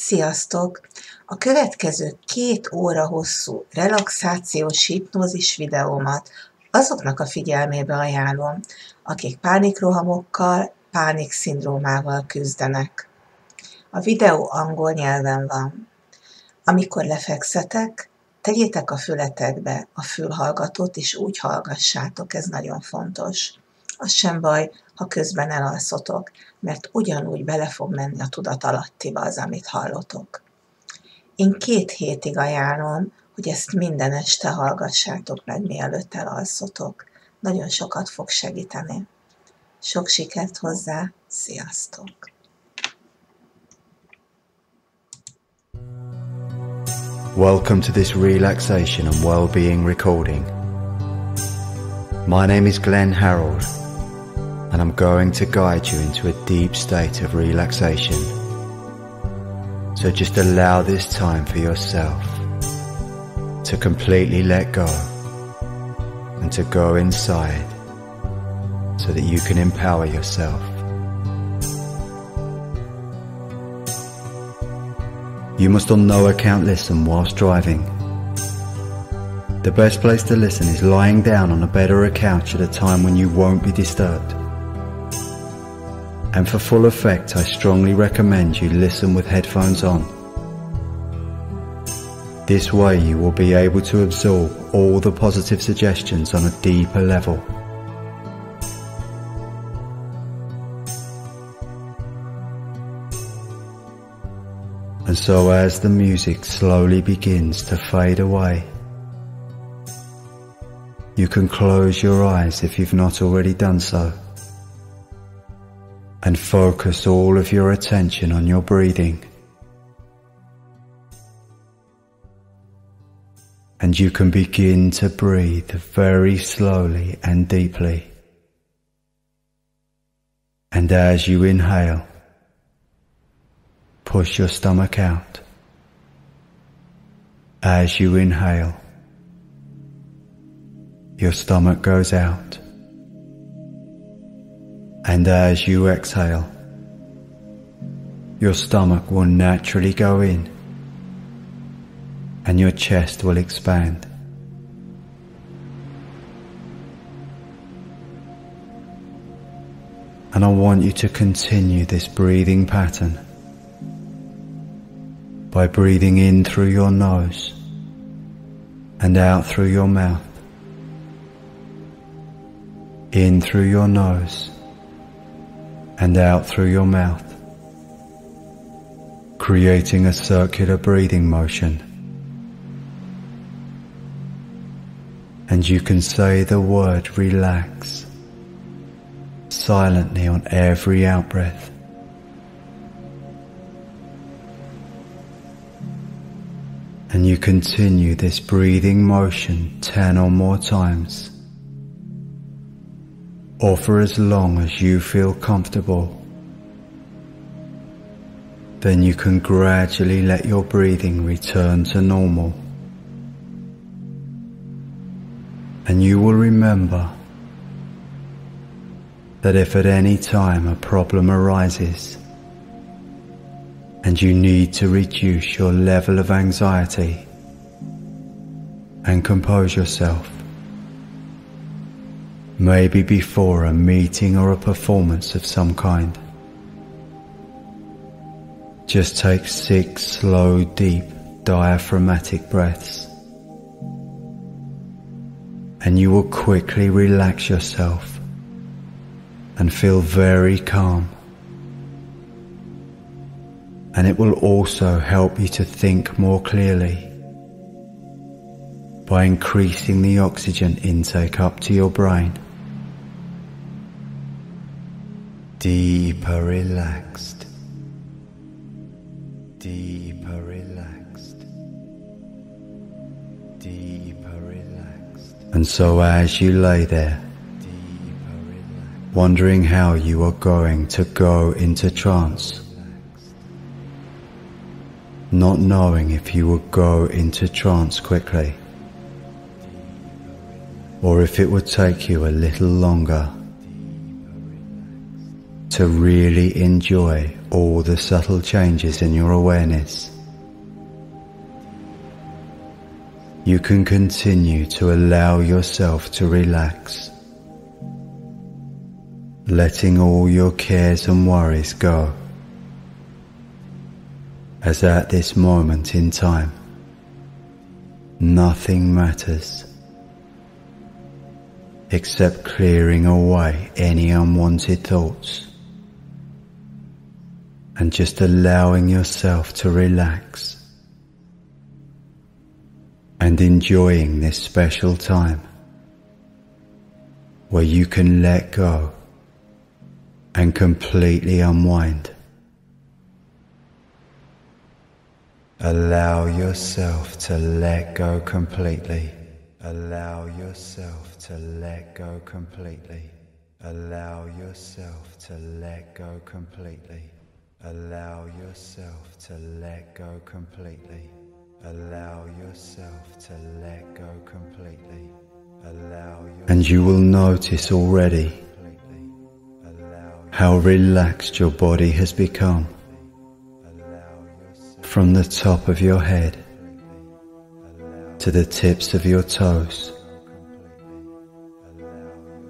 Sziasztok! A következő két óra hosszú relaxációs hipnózis videómat azoknak a figyelmébe ajánlom, akik pánikrohamokkal, pánikszindrómával küzdenek. A videó angol nyelven van. Amikor lefekszetek, tegyétek a fületekbe a fülhallgatót, és úgy hallgassátok, ez nagyon fontos. Az sem baj, ha közben elalszotok, mert ugyanúgy bele fog menni a tudatalattiba az, amit hallotok. Én két hétig ajánlom, hogy ezt minden este hallgassátok meg, mielőtt elalszotok. Nagyon sokat fog segíteni. Sok sikert hozzá, sziasztok! Welcome to this relaxation and well-being recording. My name is Glenn Harold and I'm going to guide you into a deep state of relaxation. So just allow this time for yourself to completely let go and to go inside so that you can empower yourself. You must on no account listen whilst driving. The best place to listen is lying down on a bed or a couch at a time when you won't be disturbed. And for full effect, I strongly recommend you listen with headphones on. This way you will be able to absorb all the positive suggestions on a deeper level. And so as the music slowly begins to fade away, you can close your eyes if you've not already done so and focus all of your attention on your breathing. And you can begin to breathe very slowly and deeply. And as you inhale, push your stomach out. As you inhale, your stomach goes out. And as you exhale, your stomach will naturally go in and your chest will expand. And I want you to continue this breathing pattern by breathing in through your nose and out through your mouth. In through your nose and out through your mouth, creating a circular breathing motion. And you can say the word relax silently on every out breath. And you continue this breathing motion 10 or more times or for as long as you feel comfortable. Then you can gradually let your breathing return to normal. And you will remember that if at any time a problem arises and you need to reduce your level of anxiety and compose yourself, maybe before a meeting or a performance of some kind. Just take six slow, deep, diaphragmatic breaths. And you will quickly relax yourself and feel very calm. And it will also help you to think more clearly by increasing the oxygen intake up to your brain. Deeper relaxed. Deeper relaxed. Deeper relaxed. And so as you lay there, wondering how you are going to go into trance, not knowing if you will go into trance quickly, or if it would take you a little longer to really enjoy all the subtle changes in your awareness. You can continue to allow yourself to relax, letting all your cares and worries go, as at this moment in time, nothing matters except clearing away any unwanted thoughts and just allowing yourself to relax and enjoying this special time where you can let go and completely unwind. Allow yourself to let go completely. Allow yourself to let go completely. Allow yourself to let go completely. Allow yourself to let go completely. Allow yourself to let go completely. Allow and you will notice already how relaxed your body has become from the top of your head to the tips of your toes.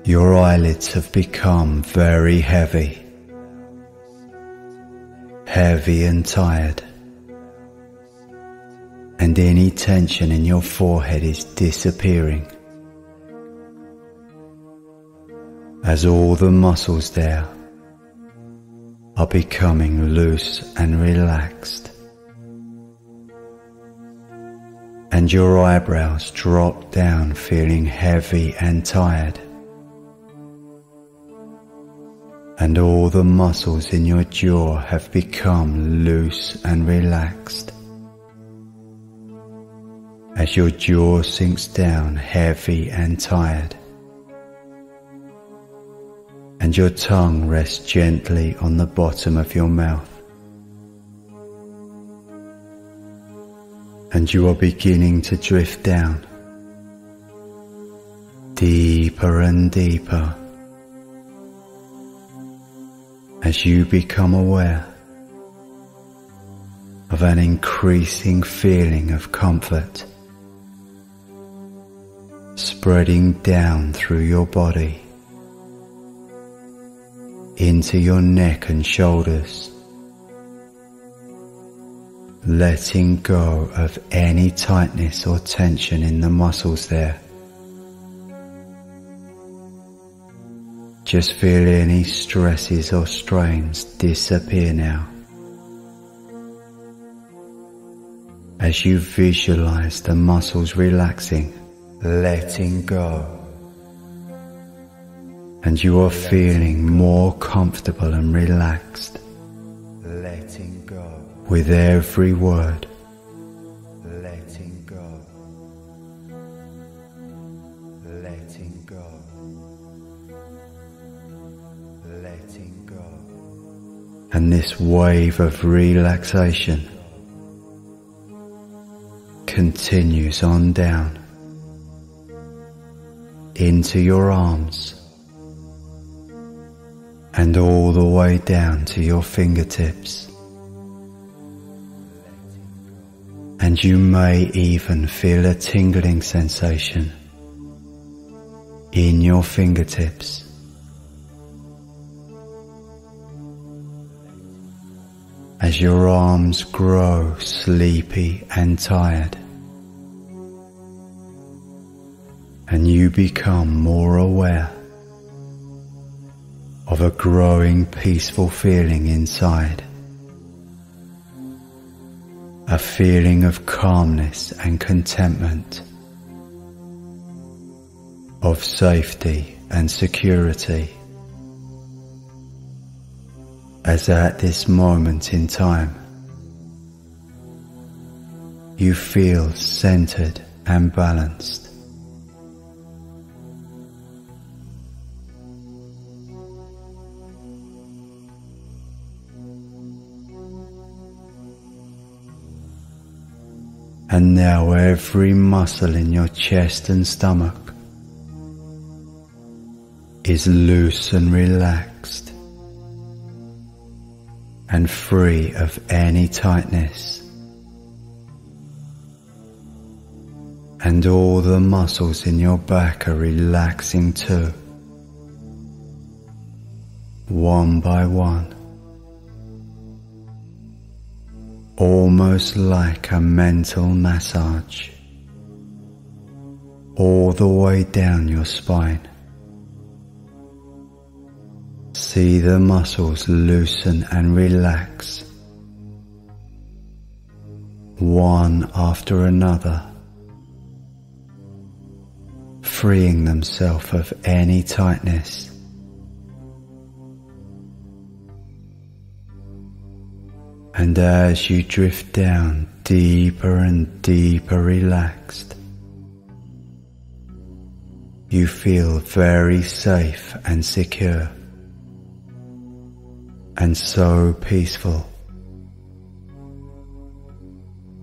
Your eyelids have become very heavy heavy and tired, and any tension in your forehead is disappearing as all the muscles there are becoming loose and relaxed. And your eyebrows drop down feeling heavy and tired. And all the muscles in your jaw have become loose and relaxed. As your jaw sinks down heavy and tired, and your tongue rests gently on the bottom of your mouth. And you are beginning to drift down deeper and deeper as you become aware of an increasing feeling of comfort spreading down through your body into your neck and shoulders, letting go of any tightness or tension in the muscles there. Just feel any stresses or strains disappear now. As you visualize the muscles relaxing, letting go, and you are feeling more comfortable and relaxed, letting go with every word. And this wave of relaxation continues on down into your arms and all the way down to your fingertips. And you may even feel a tingling sensation in your fingertips. As your arms grow sleepy and tired and you become more aware of a growing peaceful feeling inside. A feeling of calmness and contentment, of safety and security as at this moment in time you feel centered and balanced. And now every muscle in your chest and stomach is loose and relaxed and free of any tightness. And all the muscles in your back are relaxing too, one by one, almost like a mental massage, all the way down your spine. See the muscles loosen and relax, one after another, freeing themselves of any tightness. And as you drift down deeper and deeper relaxed, you feel very safe and secure and so peaceful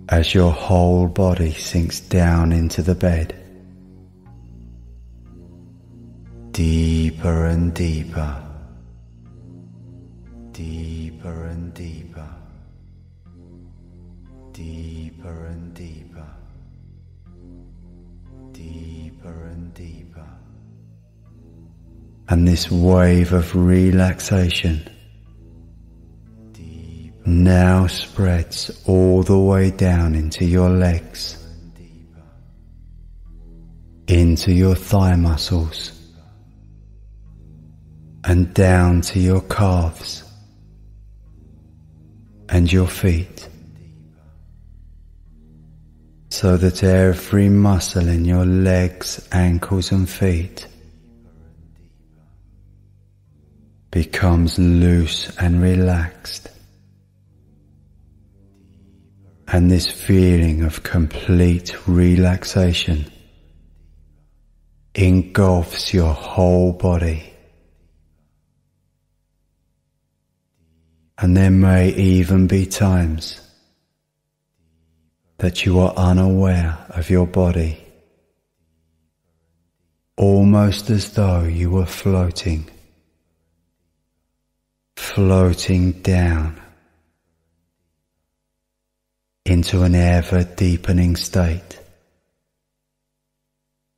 as your whole body sinks down into the bed, deeper and deeper, deeper and deeper, deeper and deeper, deeper and deeper. And this wave of relaxation now spreads all the way down into your legs, into your thigh muscles, and down to your calves and your feet, so that every muscle in your legs, ankles, and feet becomes loose and relaxed and this feeling of complete relaxation engulfs your whole body. And there may even be times that you are unaware of your body, almost as though you were floating, floating down into an ever deepening state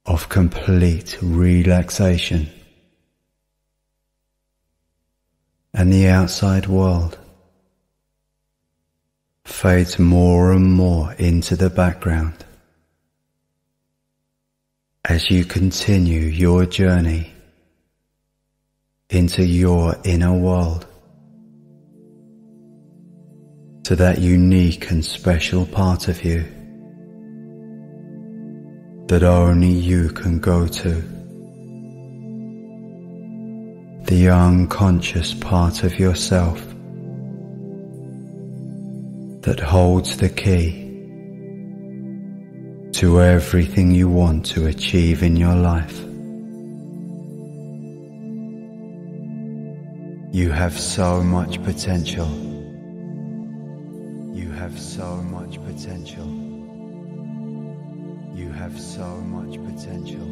of complete relaxation. And the outside world fades more and more into the background as you continue your journey into your inner world to that unique and special part of you that only you can go to. The unconscious part of yourself that holds the key to everything you want to achieve in your life. You have so much potential have so much potential. You have so much potential.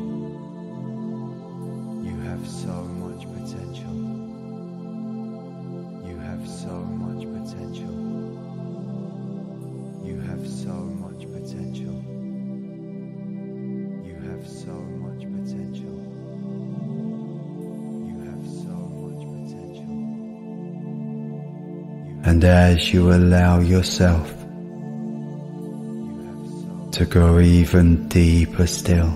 You have so as you allow yourself to go even deeper still.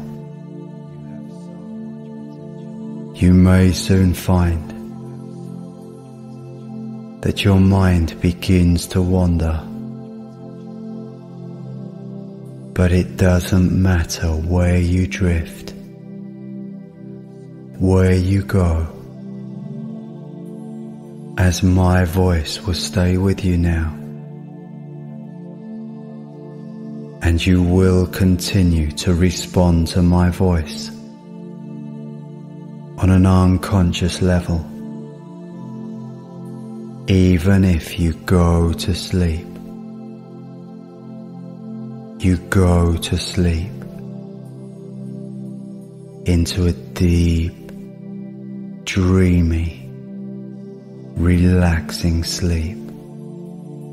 You may soon find that your mind begins to wander. But it doesn't matter where you drift, where you go, as my voice will stay with you now. and you will continue to respond to my voice on an unconscious level, even if you go to sleep. You go to sleep into a deep, dreamy, relaxing sleep.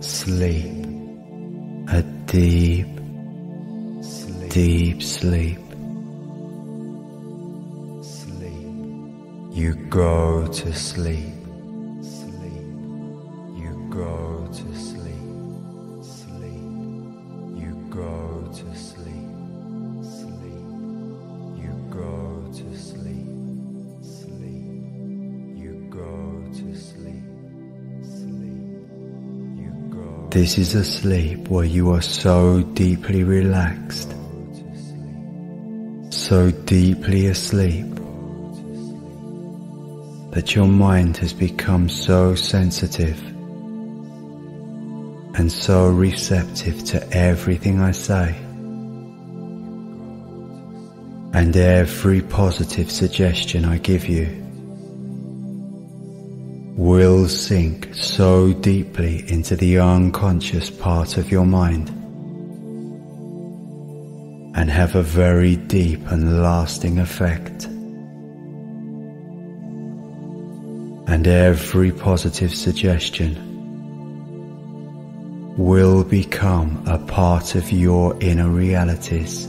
sleep, a deep, deep sleep. Sleep. You go to sleep. Sleep. This is a sleep where you are so deeply relaxed, so deeply asleep that your mind has become so sensitive and so receptive to everything I say. And every positive suggestion I give you will sink so deeply into the unconscious part of your mind and have a very deep and lasting effect. and every positive suggestion will become a part of your inner realities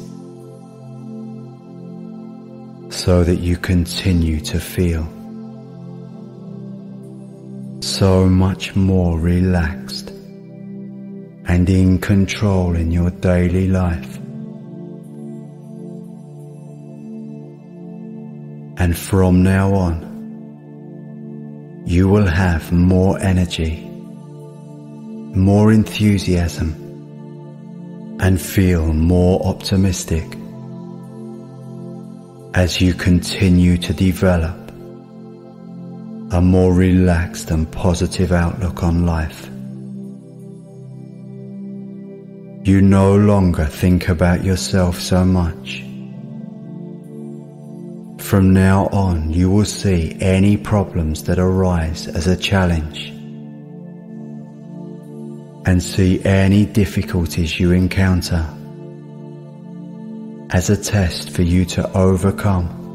so that you continue to feel so much more relaxed and in control in your daily life. And from now on, you will have more energy, more enthusiasm, and feel more optimistic as you continue to develop a more relaxed and positive outlook on life. You no longer think about yourself so much from now on, you will see any problems that arise as a challenge and see any difficulties you encounter as a test for you to overcome.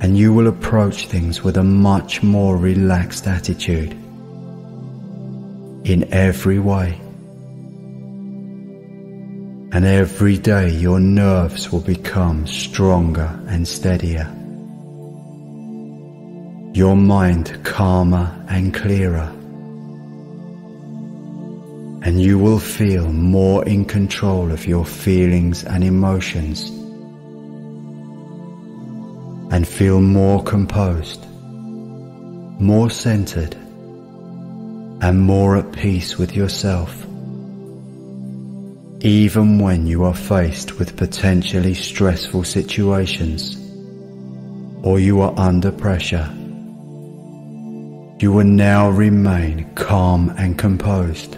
And you will approach things with a much more relaxed attitude in every way and every day your nerves will become stronger and steadier. Your mind calmer and clearer. And you will feel more in control of your feelings and emotions and feel more composed, more centered and more at peace with yourself even when you are faced with potentially stressful situations or you are under pressure. You will now remain calm and composed.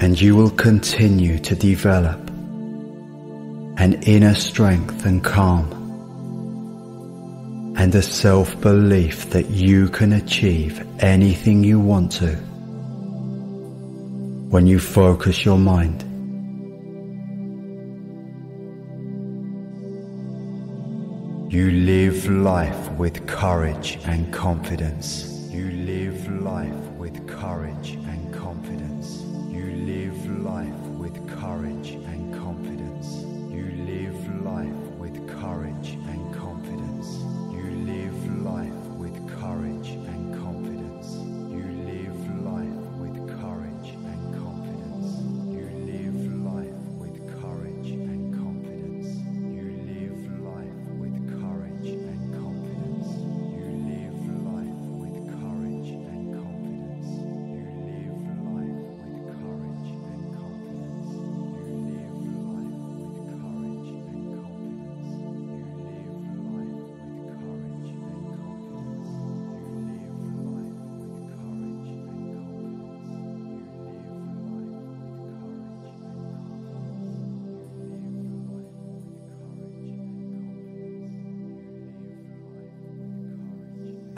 And you will continue to develop an inner strength and calm and a self-belief that you can achieve anything you want to when you focus your mind. You live life with courage and confidence. You live life with courage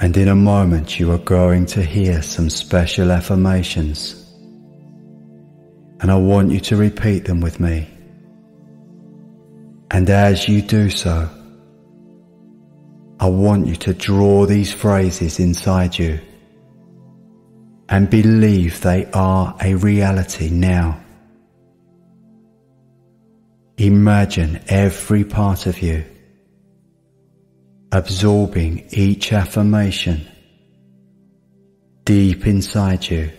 And in a moment you are going to hear some special affirmations. And I want you to repeat them with me. And as you do so, I want you to draw these phrases inside you and believe they are a reality now. Imagine every part of you absorbing each affirmation deep inside you.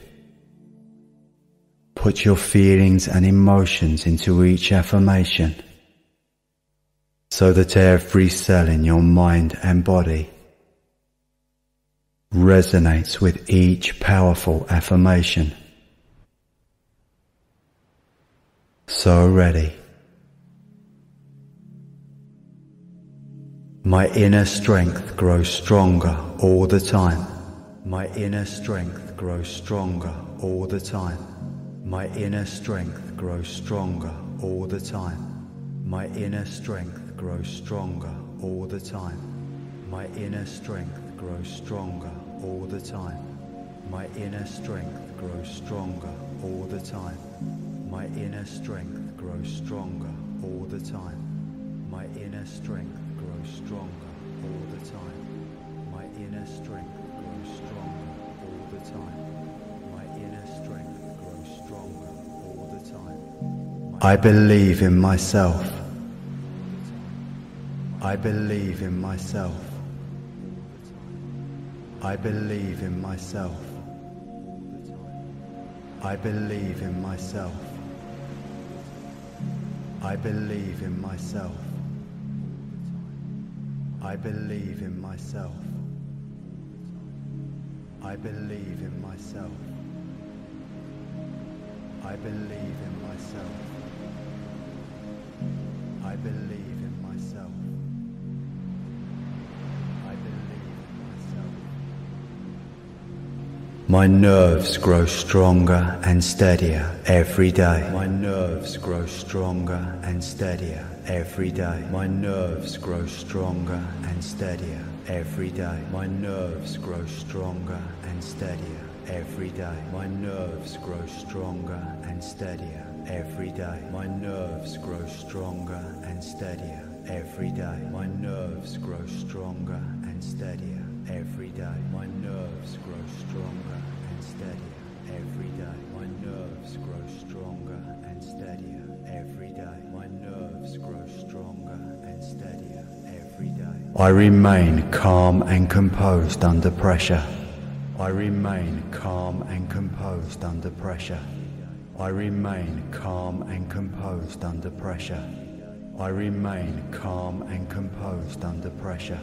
Put your feelings and emotions into each affirmation so that every cell in your mind and body resonates with each powerful affirmation. So ready. My inner strength grows stronger all the time. My inner strength grows stronger all the time. My inner strength grows stronger all the time. My inner strength grows stronger all the time. My inner strength grows stronger all the time. My inner strength grows stronger all the time. My inner strength grows stronger all the time. My inner strength stronger all the time. My inner strength grows stronger all the time. My inner strength grows stronger all the time. I believe in myself. I believe in myself. I believe in myself. I believe in myself. I believe in myself. I believe in myself. I believe in myself. I believe in myself. I believe My nerves grow stronger and steadier every day. My nerves grow stronger and steadier every day. My nerves grow stronger and steadier every day. My nerves grow stronger and steadier every day. My nerves grow stronger and steadier every day. My nerves grow stronger and steadier every day. My nerves grow stronger and steadier every day. My nerves grow stronger and steadier every day. My nerves grow stronger and steadier every day. My nerves grow stronger and steadier every day. I remain calm and composed under pressure. I remain calm and composed under pressure. I remain calm and composed under pressure. I remain calm and composed under pressure.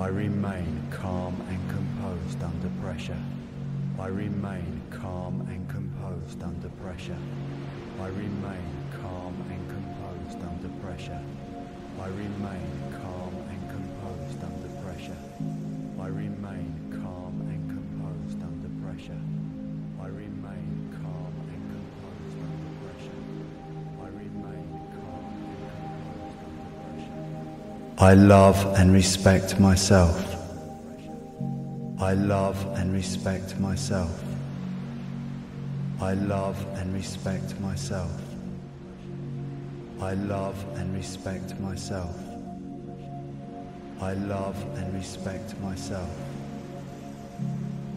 I remain calm and composed under pressure. I remain calm and composed under pressure. I remain calm and composed under pressure. I remain calm and composed under pressure. I remain calm and composed under pressure. I love and respect myself. I love and respect myself. I love and respect myself. I love and respect myself. I love and respect myself.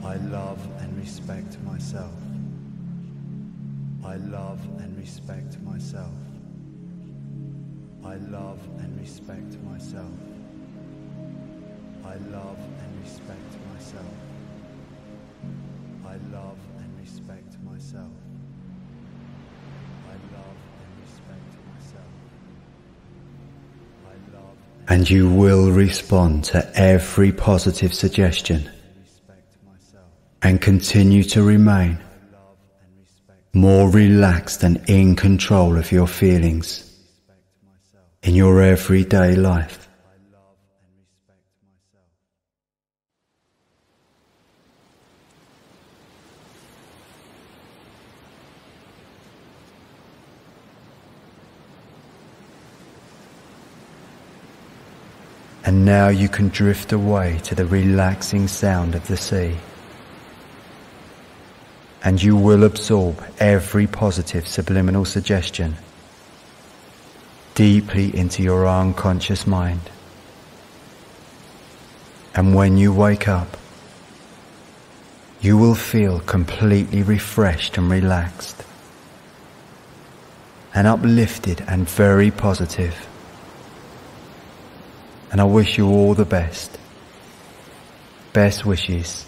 I love and respect myself. I love and respect myself. I love and respect myself. I love and respect myself. I love and respect myself. I love and respect myself. I love and you will respond to every positive suggestion and continue to remain more relaxed and in control of your feelings in your everyday life. And now you can drift away to the relaxing sound of the sea. And you will absorb every positive subliminal suggestion deeply into your unconscious mind. And when you wake up, you will feel completely refreshed and relaxed and uplifted and very positive. And I wish you all the best. Best wishes.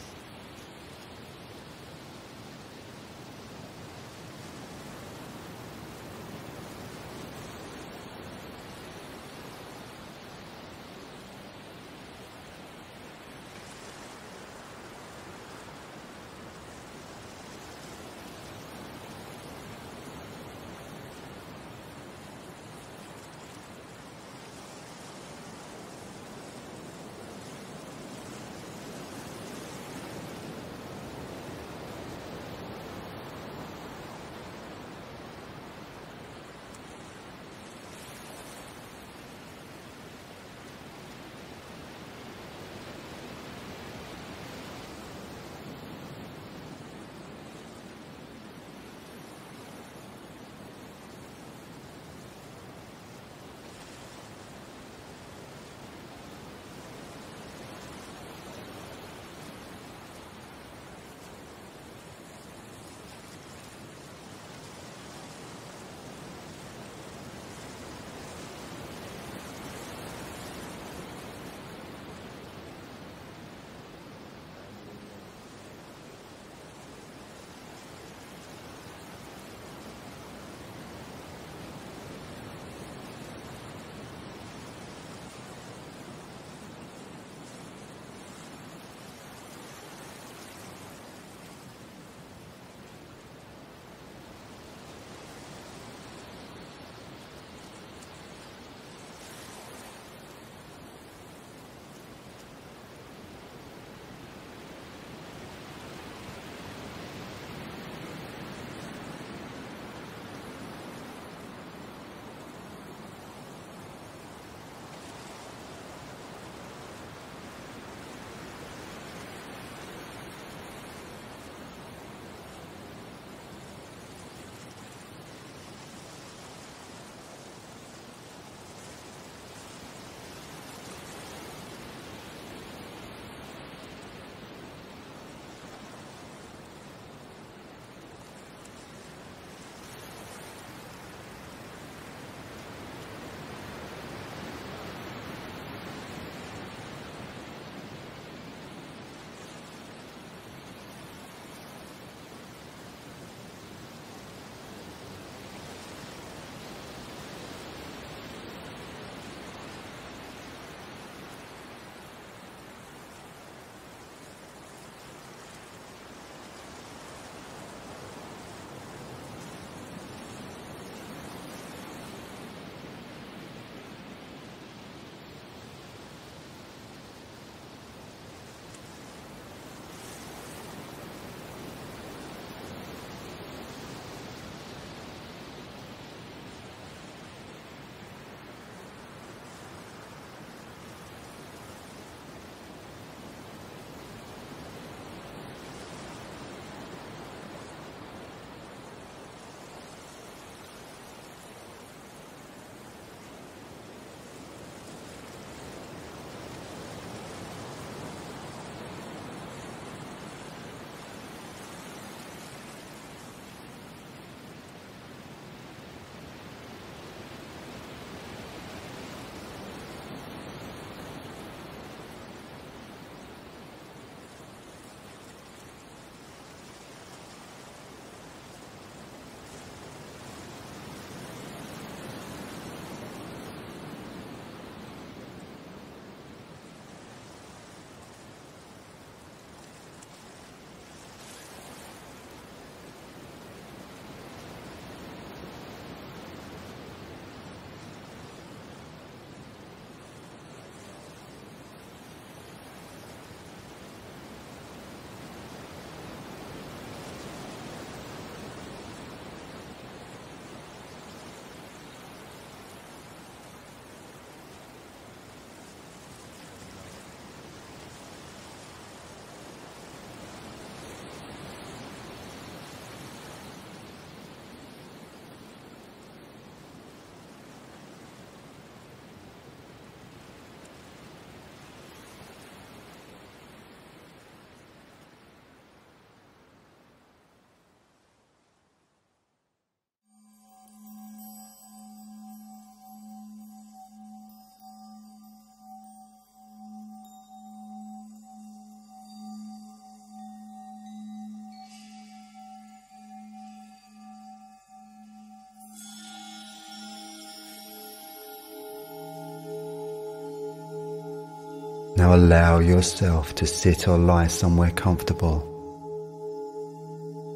Now allow yourself to sit or lie somewhere comfortable.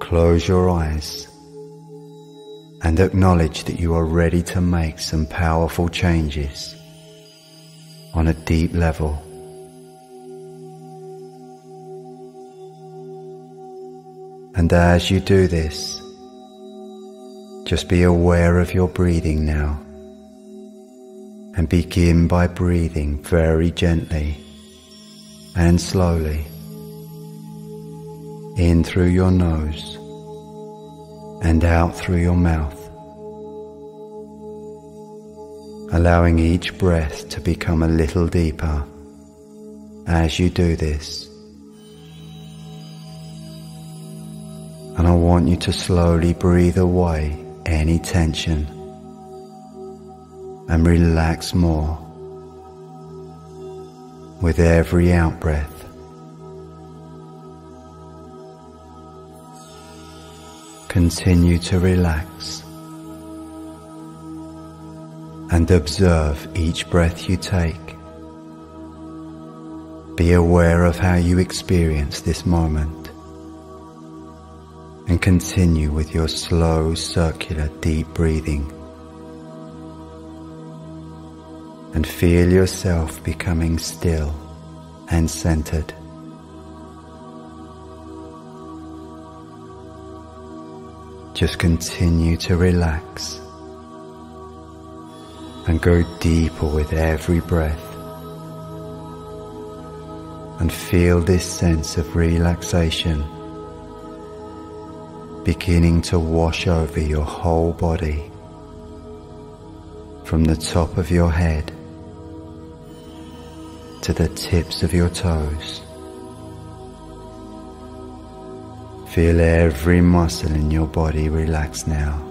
Close your eyes and acknowledge that you are ready to make some powerful changes on a deep level. And as you do this, just be aware of your breathing now and begin by breathing very gently and slowly in through your nose and out through your mouth, allowing each breath to become a little deeper as you do this. And I want you to slowly breathe away any tension and relax more with every out breath. Continue to relax and observe each breath you take. Be aware of how you experience this moment and continue with your slow circular deep breathing and feel yourself becoming still and centered. Just continue to relax and go deeper with every breath and feel this sense of relaxation beginning to wash over your whole body from the top of your head to the tips of your toes. Feel every muscle in your body relax now.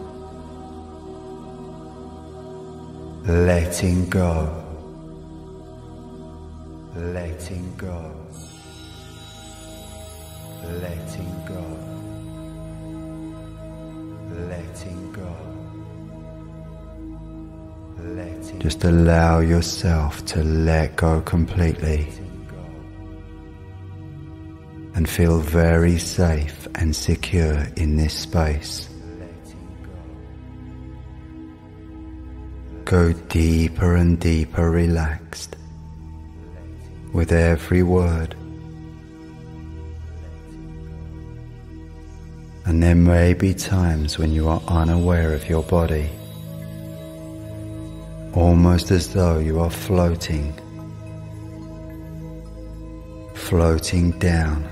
Letting go. Letting go. Letting go. Letting Just allow yourself to let go completely and feel very safe and secure in this space. Go deeper and deeper relaxed with every word. And there may be times when you are unaware of your body, almost as though you are floating, floating down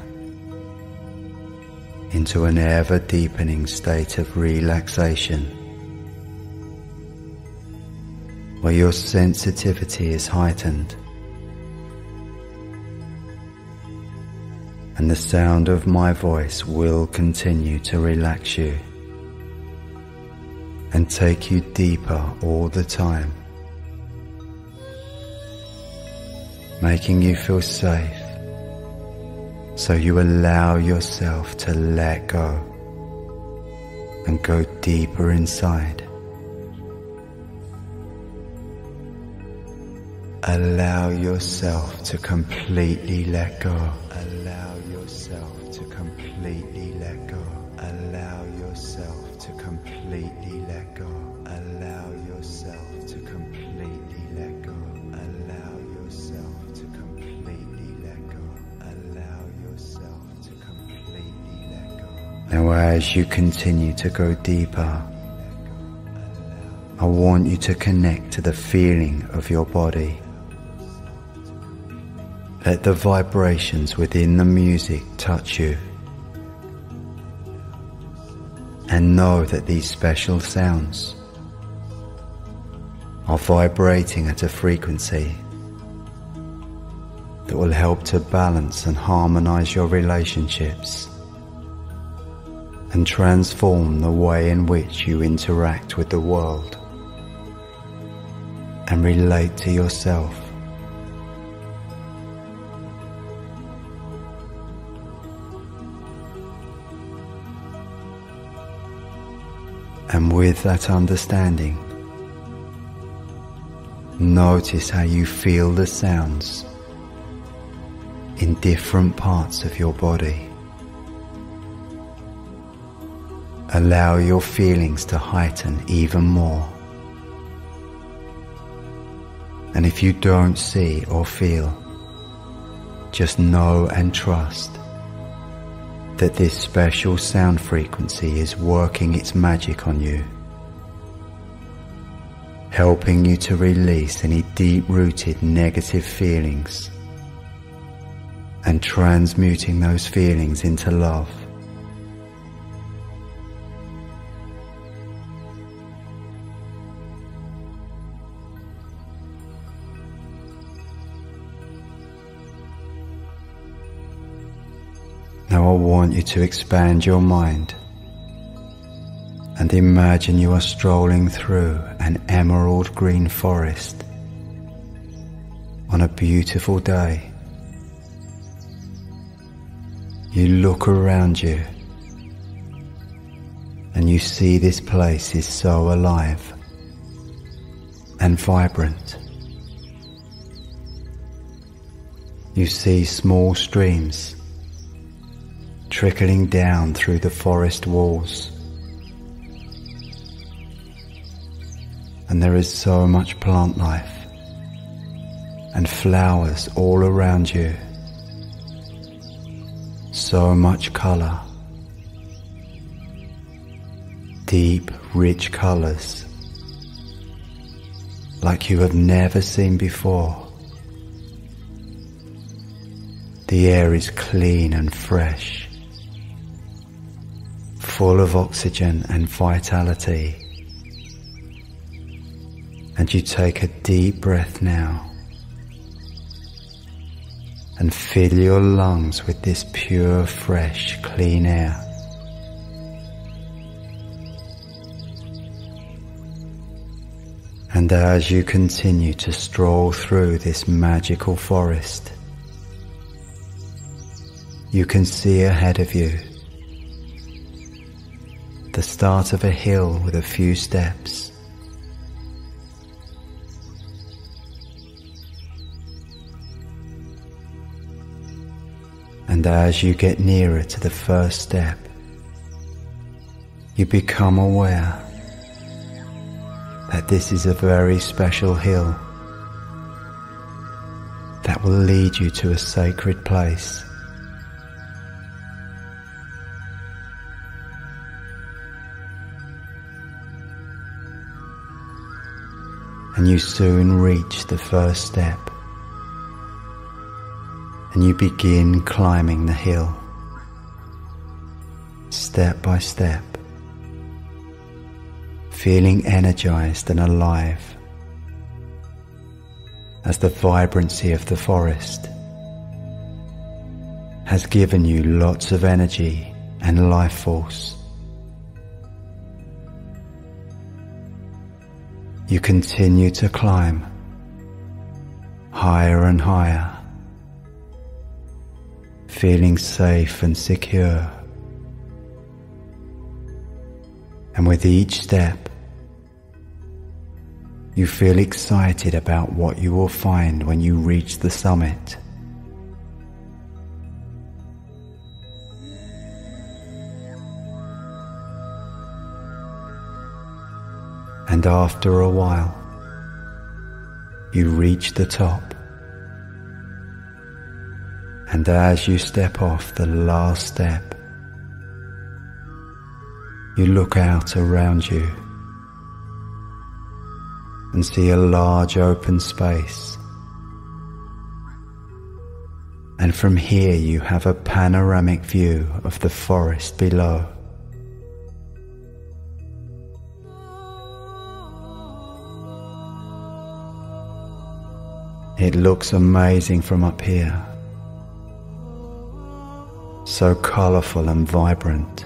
into an ever deepening state of relaxation where your sensitivity is heightened and the sound of my voice will continue to relax you and take you deeper all the time, making you feel safe so you allow yourself to let go and go deeper inside. Allow yourself to completely let go. Allow yourself to completely let go. Allow yourself to completely let go. Allow yourself to completely let go. Now, as you continue to go deeper, I want you to connect to the feeling of your body. Let the vibrations within the music touch you. And know that these special sounds are vibrating at a frequency that will help to balance and harmonize your relationships and transform the way in which you interact with the world and relate to yourself. And with that understanding, notice how you feel the sounds in different parts of your body. Allow your feelings to heighten even more. And if you don't see or feel, just know and trust that this special sound frequency is working its magic on you, helping you to release any deep rooted negative feelings and transmuting those feelings into love. Want you to expand your mind and imagine you are strolling through an emerald green forest on a beautiful day. You look around you and you see this place is so alive and vibrant. You see small streams trickling down through the forest walls. And there is so much plant life and flowers all around you so much color. Deep, rich colors like you have never seen before. The air is clean and fresh, full of oxygen and vitality. And you take a deep breath now and fill your lungs with this pure, fresh, clean air. And as you continue to stroll through this magical forest, you can see ahead of you the start of a hill with a few steps. And as you get nearer to the first step, you become aware that this is a very special hill that will lead you to a sacred place. And you soon reach the first step. And you begin climbing the hill, step by step, feeling energized and alive. As the vibrancy of the forest has given you lots of energy and life force. You continue to climb higher and higher feeling safe and secure. And with each step, you feel excited about what you will find when you reach the summit. And after a while, you reach the top. And as you step off the last step, you look out around you and see a large open space. And from here you have a panoramic view of the forest below. It looks amazing from up here so colourful and vibrant,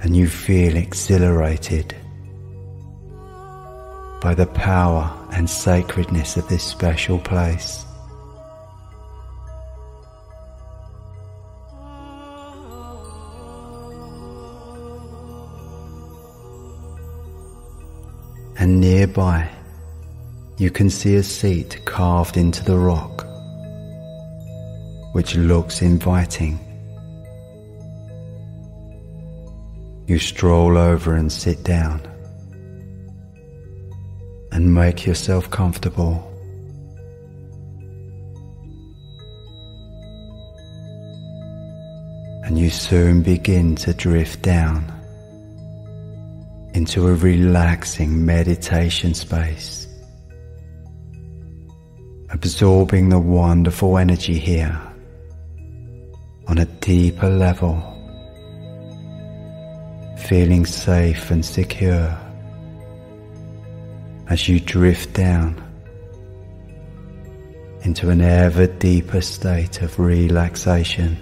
and you feel exhilarated by the power and sacredness of this special place. And nearby, you can see a seat carved into the rock which looks inviting. You stroll over and sit down and make yourself comfortable. And you soon begin to drift down into a relaxing meditation space, absorbing the wonderful energy here on a deeper level, feeling safe and secure as you drift down into an ever deeper state of relaxation.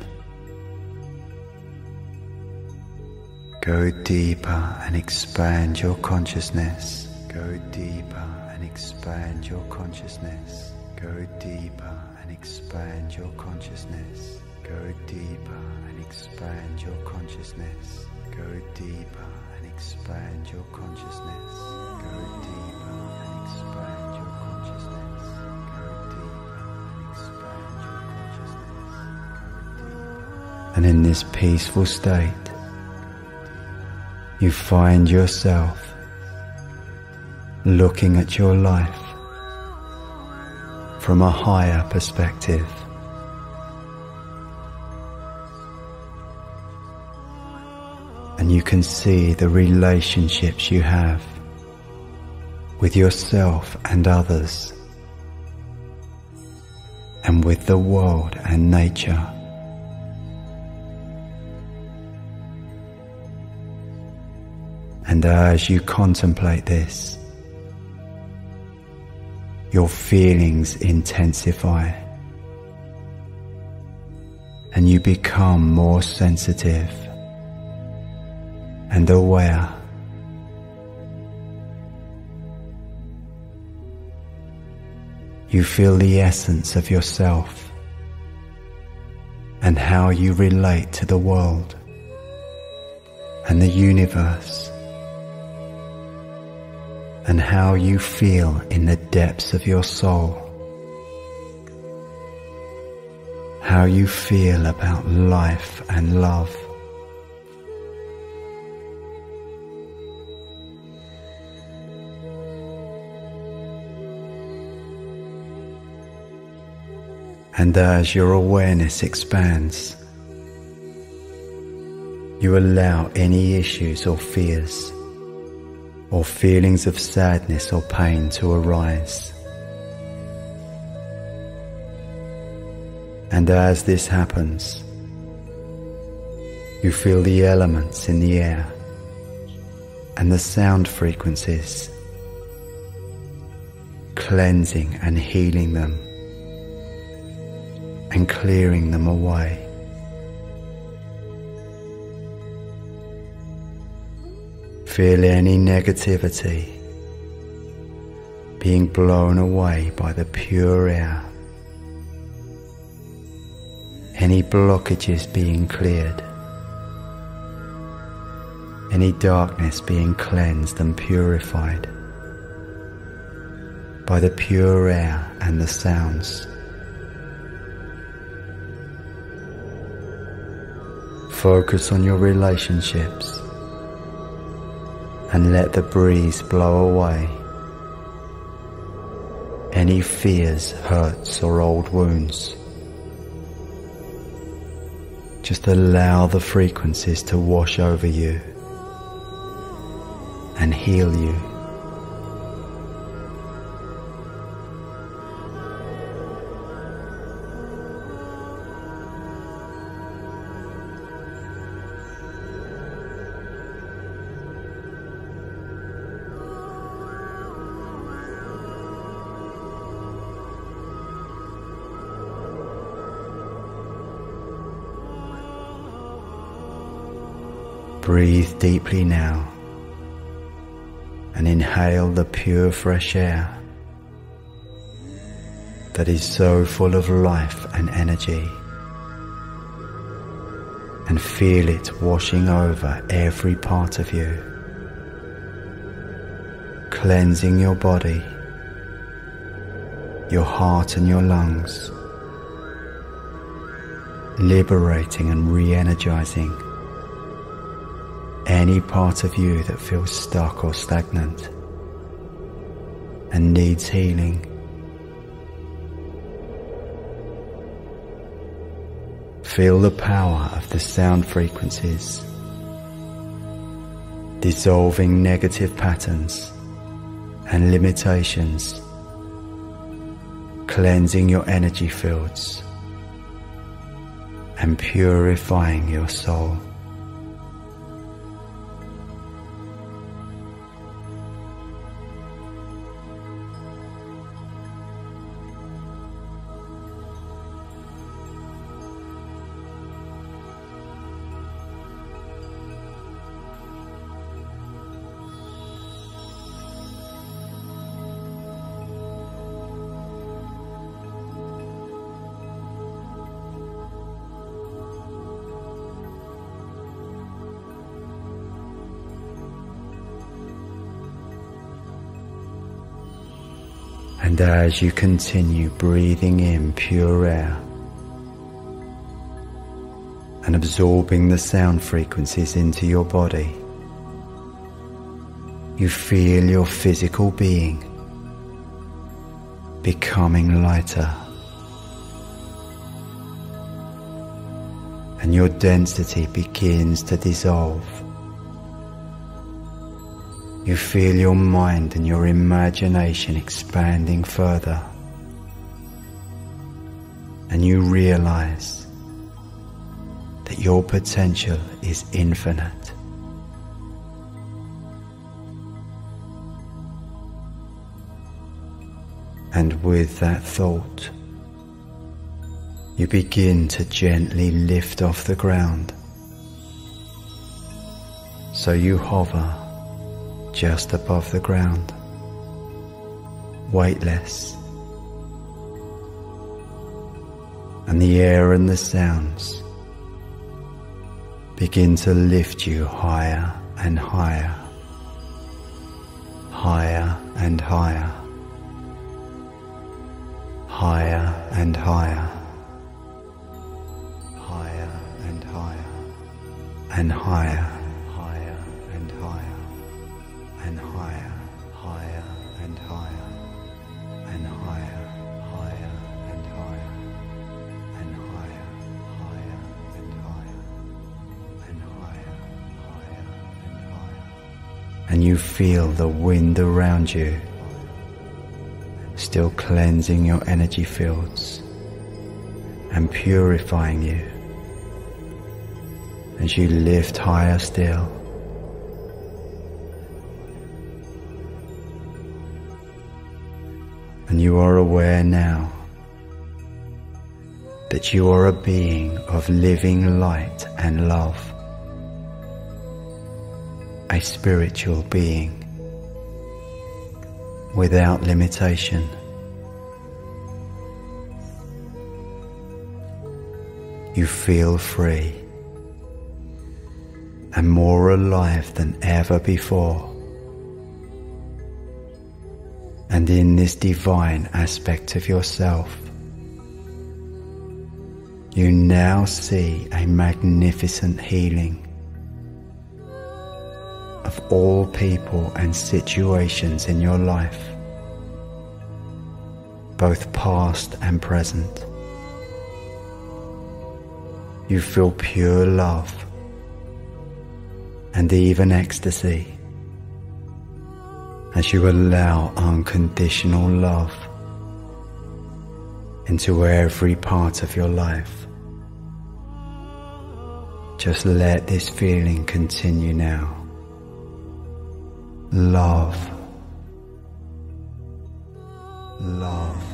Go deeper and expand your consciousness. Go deeper and expand your consciousness. Go deeper and expand your consciousness. Go deeper and expand your consciousness. Go deeper and expand your consciousness. Go deeper and expand your consciousness. Go deeper and expand your consciousness. And in this peaceful state, you find yourself looking at your life from a higher perspective. And you can see the relationships you have with yourself and others, and with the world and nature. And as you contemplate this, your feelings intensify and you become more sensitive and aware. You feel the essence of yourself and how you relate to the world and the universe and how you feel in the depths of your soul. How you feel about life and love. And as your awareness expands, you allow any issues or fears or feelings of sadness or pain to arise. And as this happens, you feel the elements in the air and the sound frequencies cleansing and healing them and clearing them away. Feel any negativity being blown away by the pure air. Any blockages being cleared. Any darkness being cleansed and purified by the pure air and the sounds. Focus on your relationships and let the breeze blow away any fears, hurts, or old wounds. Just allow the frequencies to wash over you and heal you. Breathe deeply now and inhale the pure fresh air that is so full of life and energy and feel it washing over every part of you, cleansing your body, your heart and your lungs, liberating and re energizing any part of you that feels stuck or stagnant and needs healing. Feel the power of the sound frequencies, dissolving negative patterns and limitations, cleansing your energy fields and purifying your soul. And as you continue breathing in pure air and absorbing the sound frequencies into your body, you feel your physical being becoming lighter. And your density begins to dissolve. You feel your mind and your imagination expanding further. And you realize that your potential is infinite. And with that thought, you begin to gently lift off the ground. So you hover just above the ground, weightless. And the air and the sounds begin to lift you higher and higher, higher and higher, higher and higher, higher and higher, and higher. Feel the wind around you still cleansing your energy fields and purifying you as you lift higher still. And you are aware now that you are a being of living light and love a spiritual being without limitation. You feel free and more alive than ever before. And in this divine aspect of yourself, you now see a magnificent healing all people and situations in your life, both past and present. You feel pure love and even ecstasy as you allow unconditional love into every part of your life. Just let this feeling continue now love, love,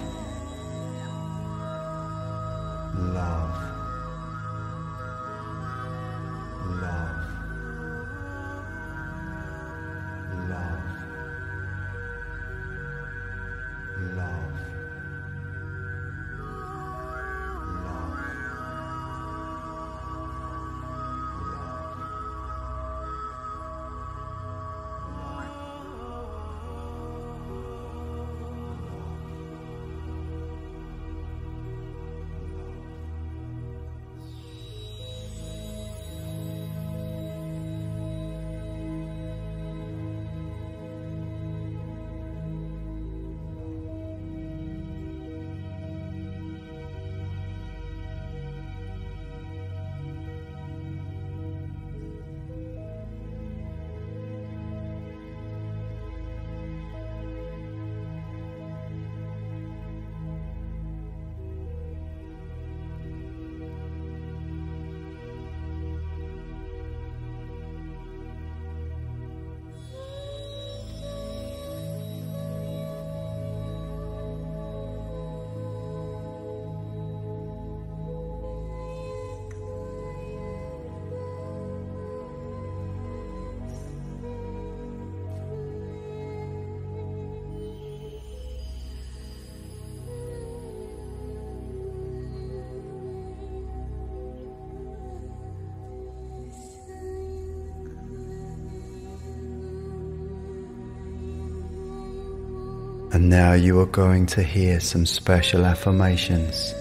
now you are going to hear some special affirmations.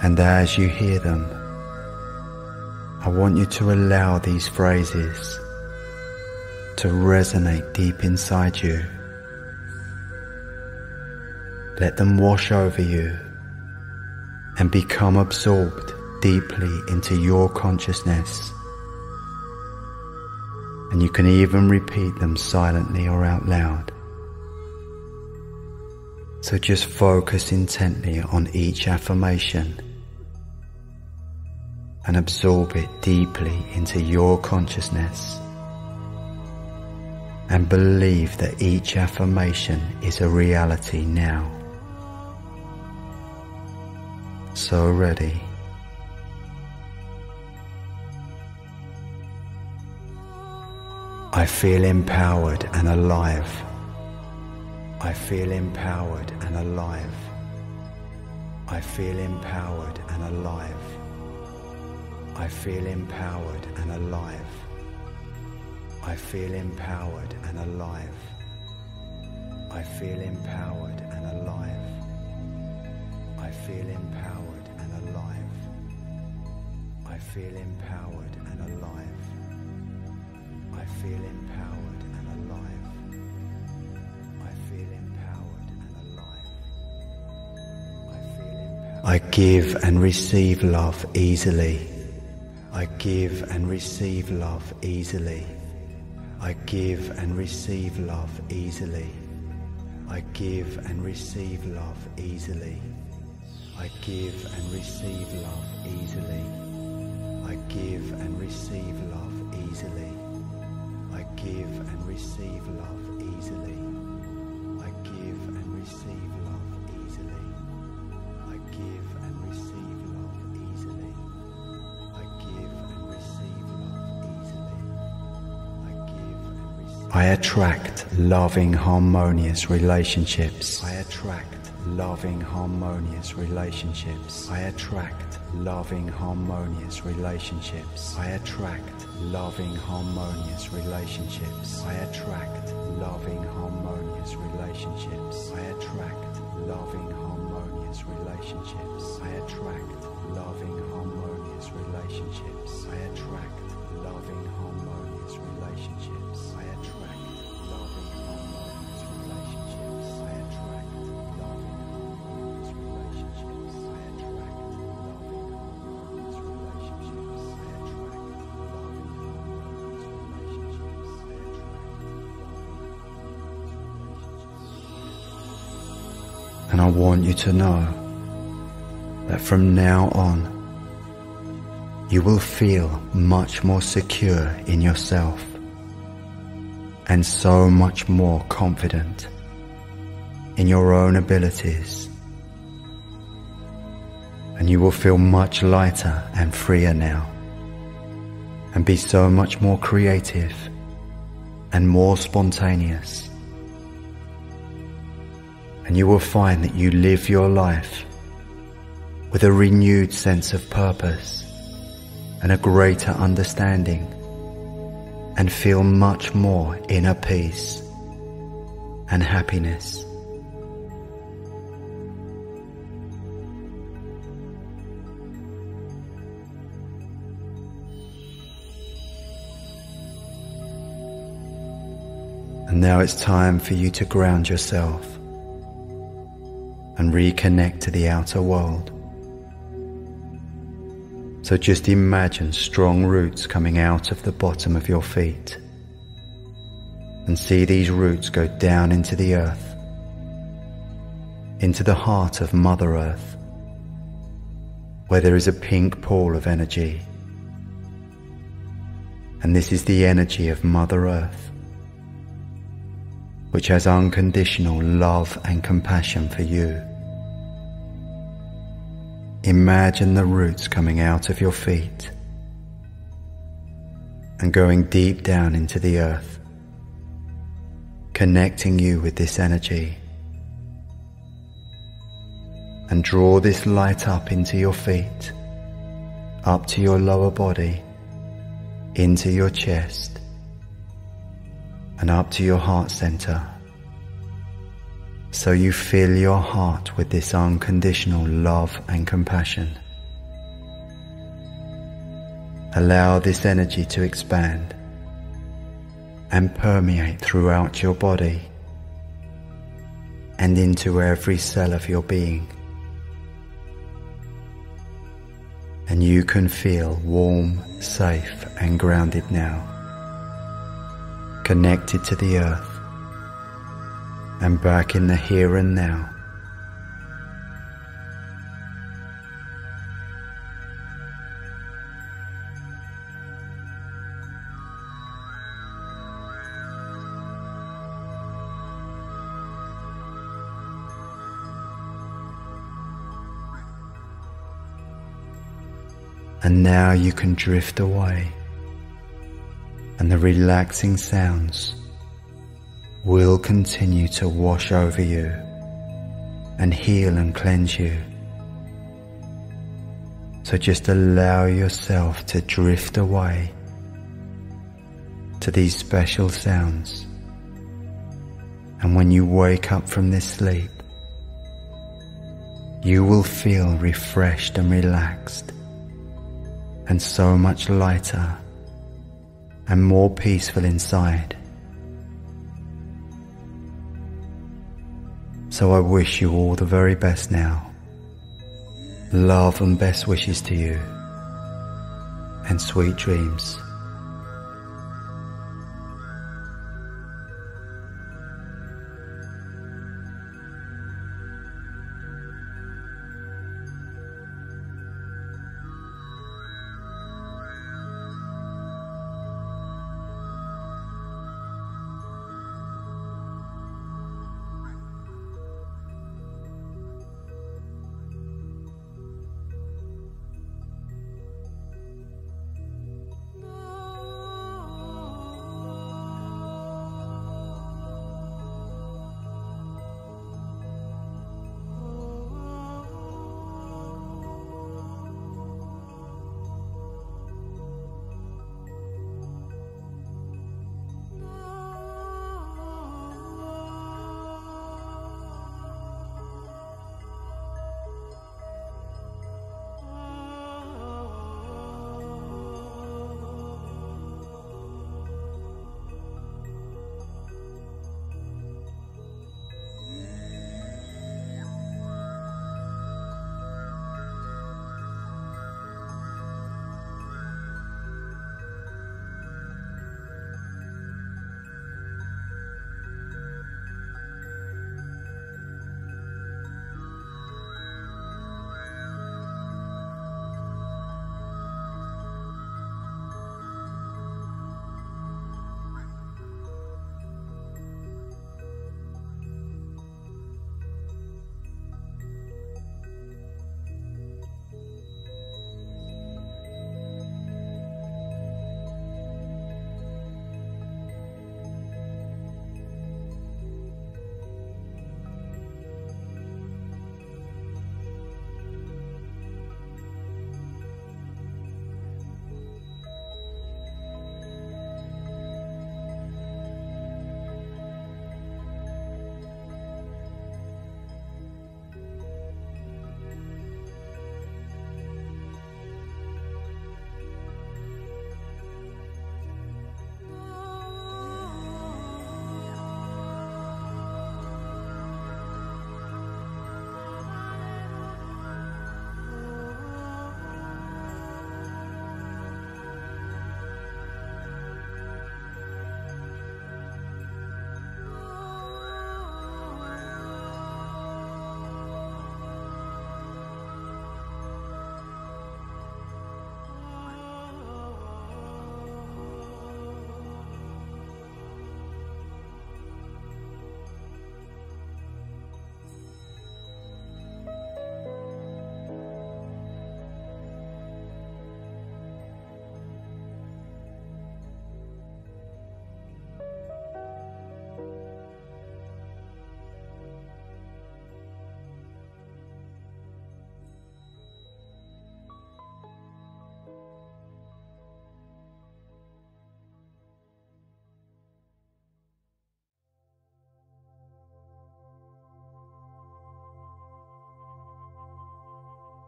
And as you hear them, I want you to allow these phrases to resonate deep inside you. Let them wash over you and become absorbed deeply into your consciousness. And you can even repeat them silently or out loud. So just focus intently on each affirmation and absorb it deeply into your consciousness. And believe that each affirmation is a reality now. So ready. I feel empowered and alive. I feel empowered and alive. I feel empowered and alive. I feel empowered and alive. I feel empowered and alive. I feel empowered and alive. I feel empowered and alive. I feel empowered I give and receive love easily. I give and receive love easily. I give and receive love easily. I give and receive love easily. I give and receive love easily. I give and receive love easily. I give and receive love I attract loving harmonious relationships. I attract loving harmonious relationships. I attract loving harmonious relationships. I attract loving harmonious relationships. I attract loving harmonious relationships. I attract loving harmonious relationships. I attract loving harmonious relationships. I attract loving harmonious relationships. Want you to know that from now on, you will feel much more secure in yourself and so much more confident in your own abilities. And you will feel much lighter and freer now and be so much more creative and more spontaneous. And you will find that you live your life with a renewed sense of purpose and a greater understanding and feel much more inner peace and happiness. And now it's time for you to ground yourself and reconnect to the outer world. So just imagine strong roots coming out of the bottom of your feet and see these roots go down into the earth, into the heart of Mother Earth, where there is a pink pool of energy. And this is the energy of Mother Earth, which has unconditional love and compassion for you. Imagine the roots coming out of your feet and going deep down into the earth, connecting you with this energy. And draw this light up into your feet, up to your lower body, into your chest, and up to your heart center. so you fill your heart with this unconditional love and compassion. Allow this energy to expand and permeate throughout your body and into every cell of your being. And you can feel warm, safe, and grounded now, connected to the earth and back in the here and now. And now you can drift away, and the relaxing sounds will continue to wash over you and heal and cleanse you. So just allow yourself to drift away to these special sounds. And when you wake up from this sleep, you will feel refreshed and relaxed and so much lighter and more peaceful inside. So I wish you all the very best now. Love and best wishes to you. And sweet dreams.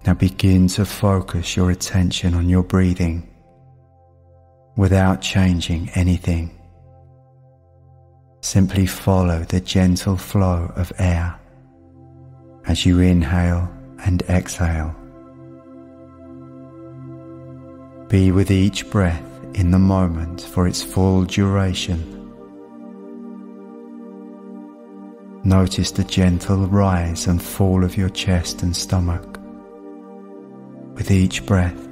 Now begin to focus your attention on your breathing without changing anything. Simply follow the gentle flow of air as you inhale and exhale. Be with each breath in the moment for its full duration. Notice the gentle rise and fall of your chest and stomach with each breath.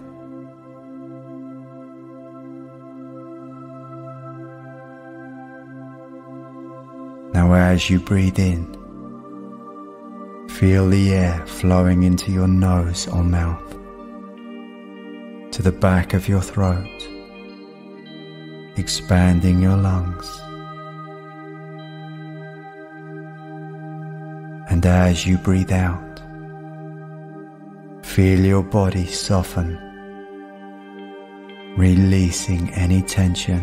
Now, as you breathe in, feel the air flowing into your nose or mouth, to the back of your throat, expanding your lungs. And as you breathe out, feel your body soften, releasing any tension.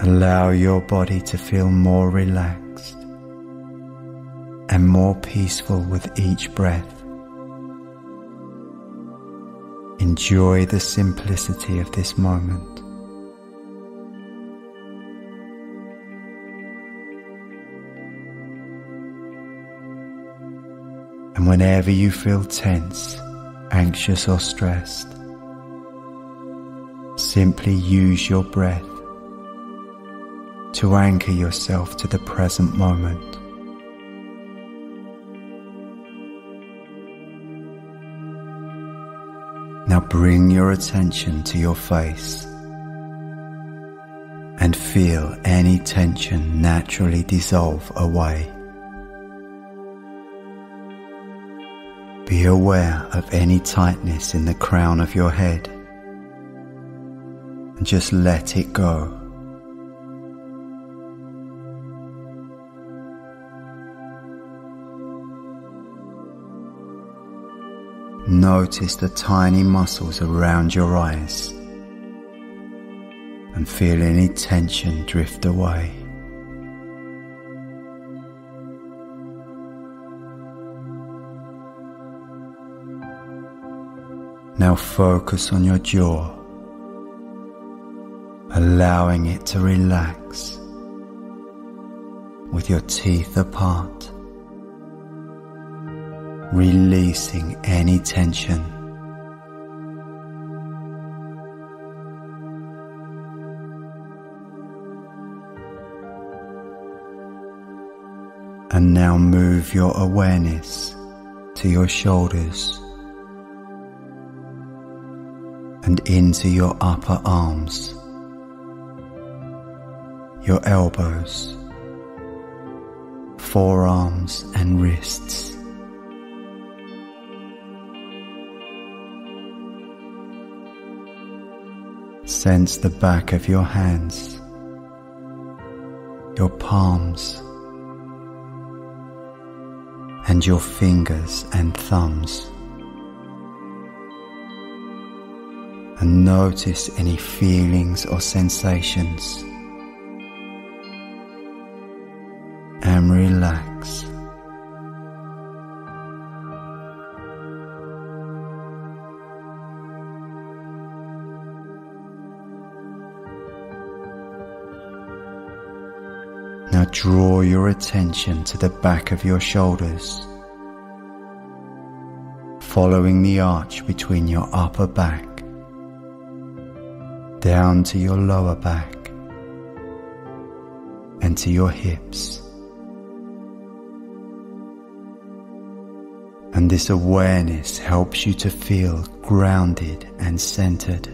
Allow your body to feel more relaxed and more peaceful with each breath. Enjoy the simplicity of this moment. Whenever you feel tense, anxious, or stressed, simply use your breath to anchor yourself to the present moment. Now bring your attention to your face and feel any tension naturally dissolve away. Be aware of any tightness in the crown of your head and just let it go. Notice the tiny muscles around your eyes and feel any tension drift away. Now focus on your jaw, allowing it to relax with your teeth apart, releasing any tension. And now move your awareness to your shoulders and into your upper arms, your elbows, forearms and wrists. Sense the back of your hands, your palms, and your fingers and thumbs. And notice any feelings or sensations and relax. Now draw your attention to the back of your shoulders, following the arch between your upper back down to your lower back and to your hips. And this awareness helps you to feel grounded and centered.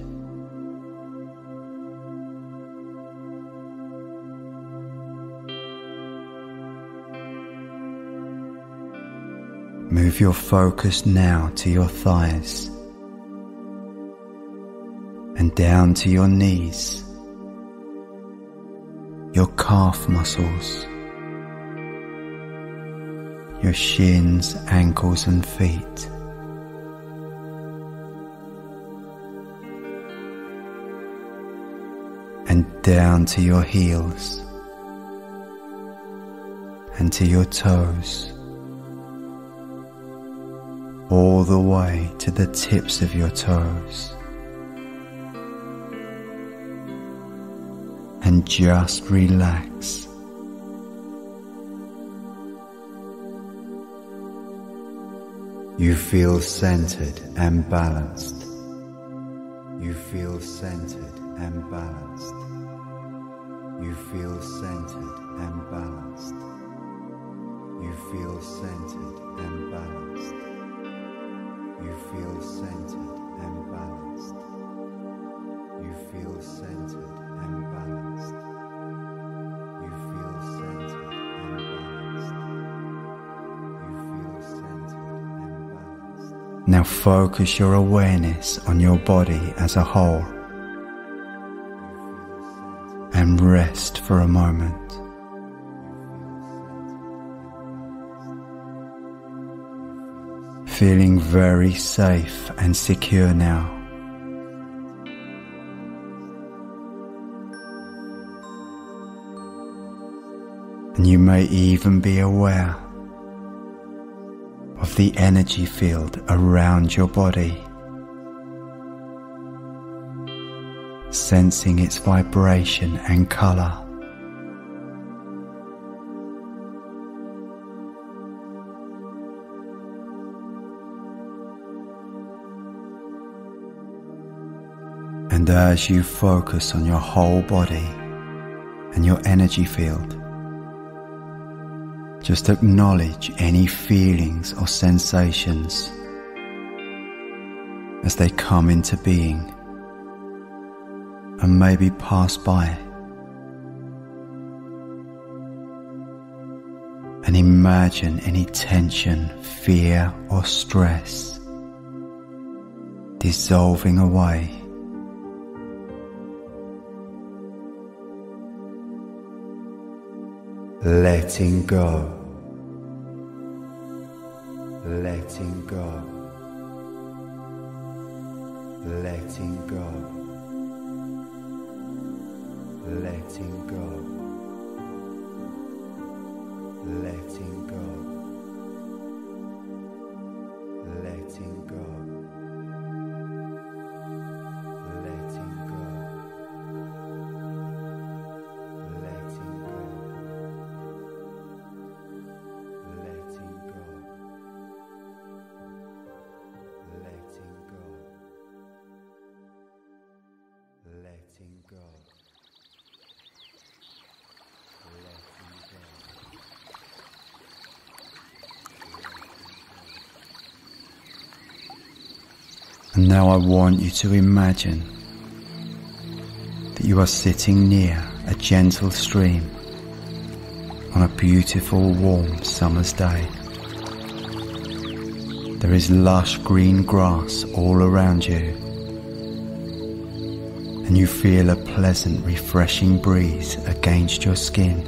Move your focus now to your thighs and down to your knees, your calf muscles, your shins, ankles, and feet. And down to your heels and to your toes. all the way to the tips of your toes. And just relax. You feel centered and balanced. You feel centered and balanced. You feel centered and balanced. You feel centered and balanced. You feel centered Now focus your awareness on your body as a whole and rest for a moment. Feeling very safe and secure now. And you may even be aware of the energy field around your body. Sensing its vibration and color. And as you focus on your whole body and your energy field, just acknowledge any feelings or sensations as they come into being and maybe pass by. And imagine any tension, fear, or stress dissolving away. Letting go. Letting go. Letting go. Letting go. Letting go. Letting go. And now I want you to imagine that you are sitting near a gentle stream on a beautiful warm summer's day. There is lush green grass all around you, and you feel a pleasant, refreshing breeze against your skin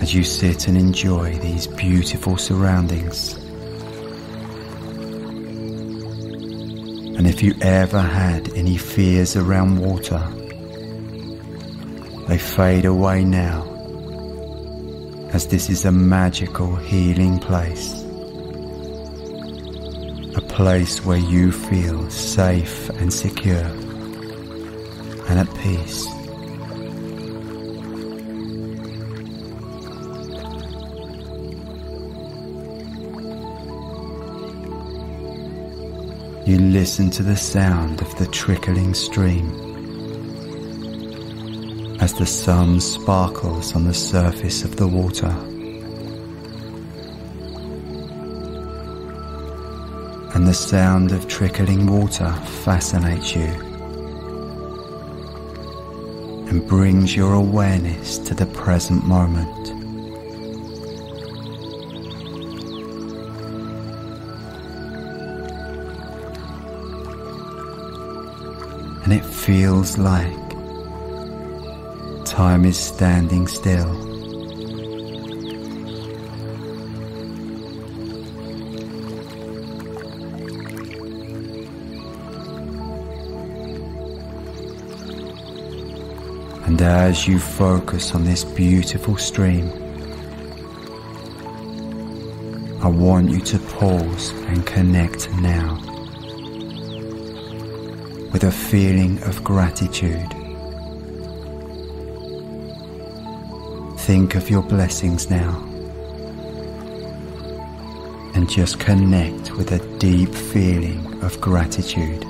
as you sit and enjoy these beautiful surroundings. If you ever had any fears around water, they fade away now, as this is a magical healing place. A place where you feel safe and secure and at peace. You listen to the sound of the trickling stream as the sun sparkles on the surface of the water. And the sound of trickling water fascinates you and brings your awareness to the present moment. Feels like time is standing still. And as you focus on this beautiful stream, I want you to pause and connect now with a feeling of gratitude. Think of your blessings now and just connect with a deep feeling of gratitude.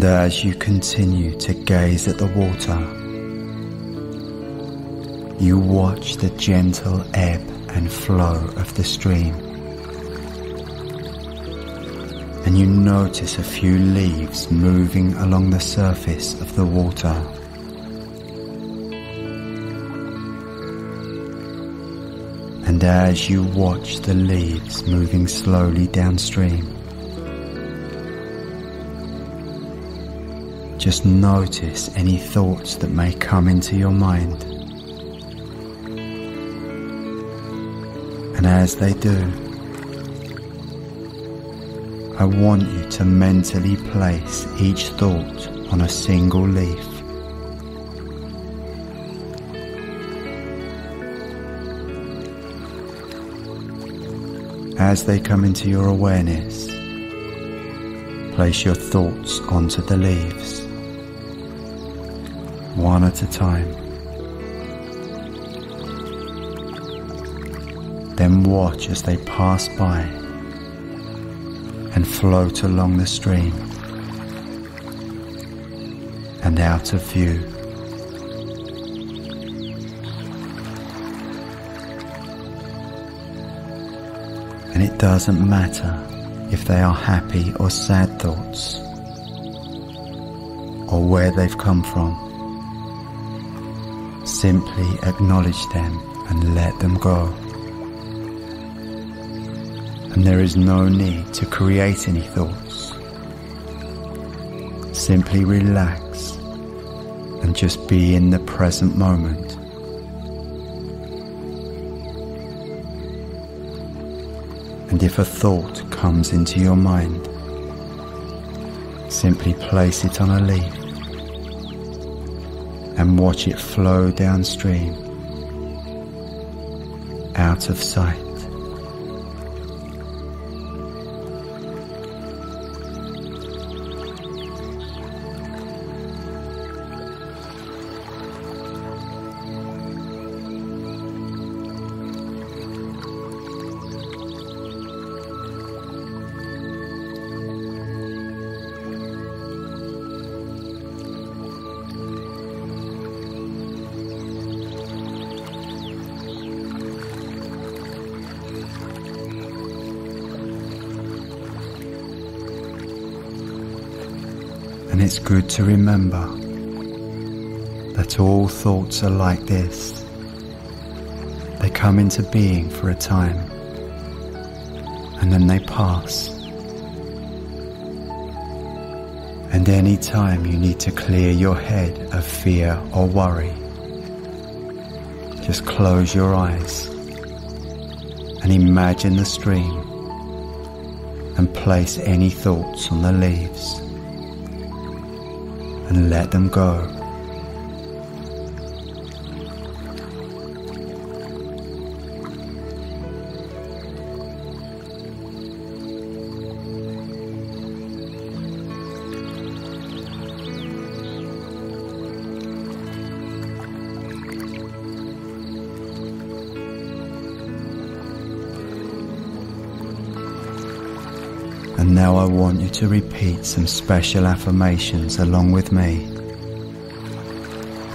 And as you continue to gaze at the water, you watch the gentle ebb and flow of the stream. And you notice a few leaves moving along the surface of the water. And as you watch the leaves moving slowly downstream, Just notice any thoughts that may come into your mind. And as they do, I want you to mentally place each thought on a single leaf. As they come into your awareness, place your thoughts onto the leaves one at a time. Then watch as they pass by and float along the stream and out of view. And it doesn't matter if they are happy or sad thoughts or where they've come from. Simply acknowledge them and let them go. And there is no need to create any thoughts. Simply relax and just be in the present moment. And if a thought comes into your mind, simply place it on a leaf and watch it flow downstream, out of sight. Good to remember that all thoughts are like this. They come into being for a time and then they pass. And any time you need to clear your head of fear or worry, just close your eyes and imagine the stream and place any thoughts on the leaves and let them go. Now I want you to repeat some special affirmations along with me.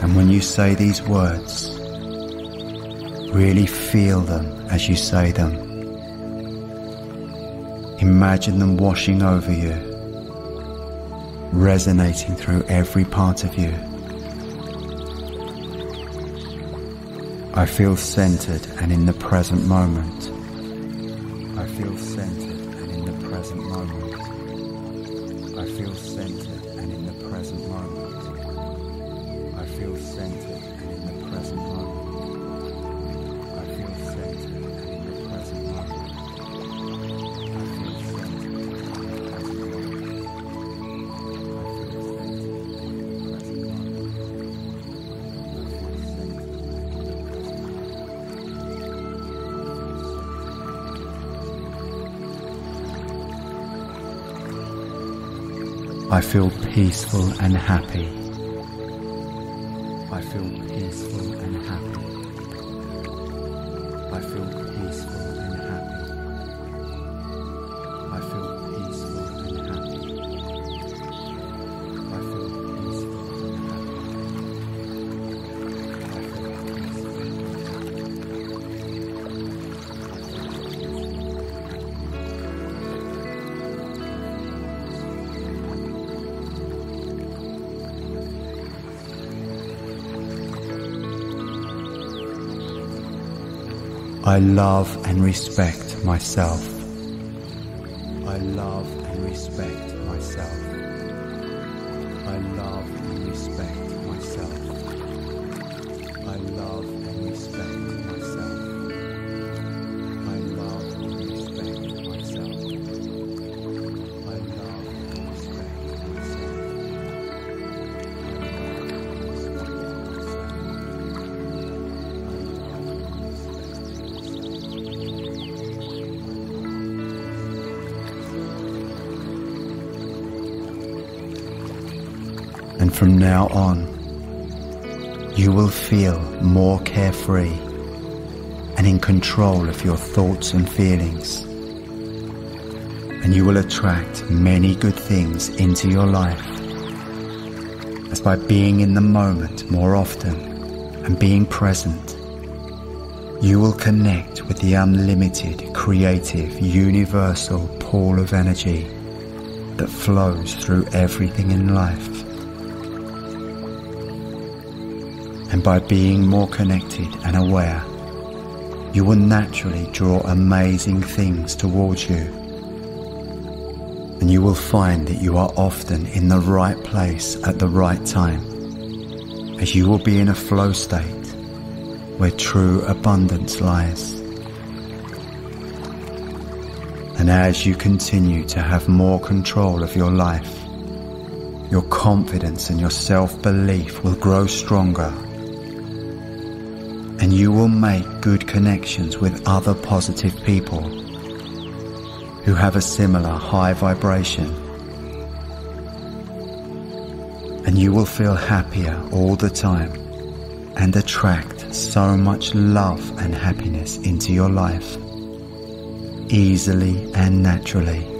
And when you say these words, Really feel them as you say them. Imagine them washing over you, resonating through every part of you. I feel centered and in the present moment. I feel centered present moment. I feel centered and in the present moment. I feel centered and in the present moment. I feel peaceful and happy. I feel peaceful and happy. I love and respect myself. From now on, you will feel more carefree and in control of your thoughts and feelings. And you will attract many good things into your life as by being in the moment more often and being present, you will connect with the unlimited, creative, universal pool of energy that flows through everything in life. And by being more connected and aware, you will naturally draw amazing things towards you. And you will find that you are often in the right place at the right time, as you will be in a flow state where true abundance lies. And as you continue to have more control of your life, your confidence and your self-belief will grow stronger and you will make good connections with other positive people who have a similar high vibration. And you will feel happier all the time and attract so much love and happiness into your life easily and naturally.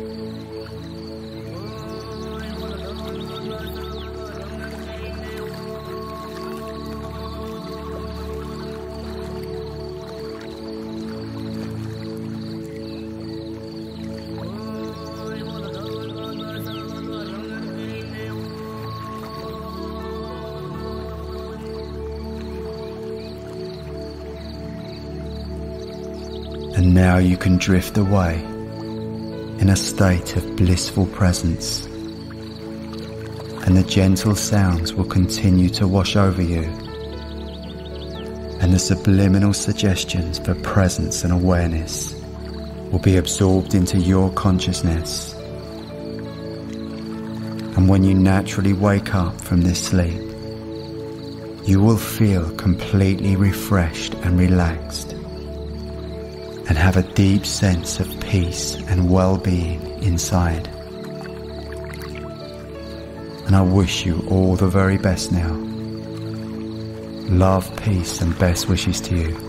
Now you can drift away in a state of blissful presence. And the gentle sounds will continue to wash over you. And the subliminal suggestions for presence and awareness will be absorbed into your consciousness. And when you naturally wake up from this sleep, you will feel completely refreshed and relaxed and have a deep sense of peace and well-being inside. And I wish you all the very best now. Love, peace and best wishes to you.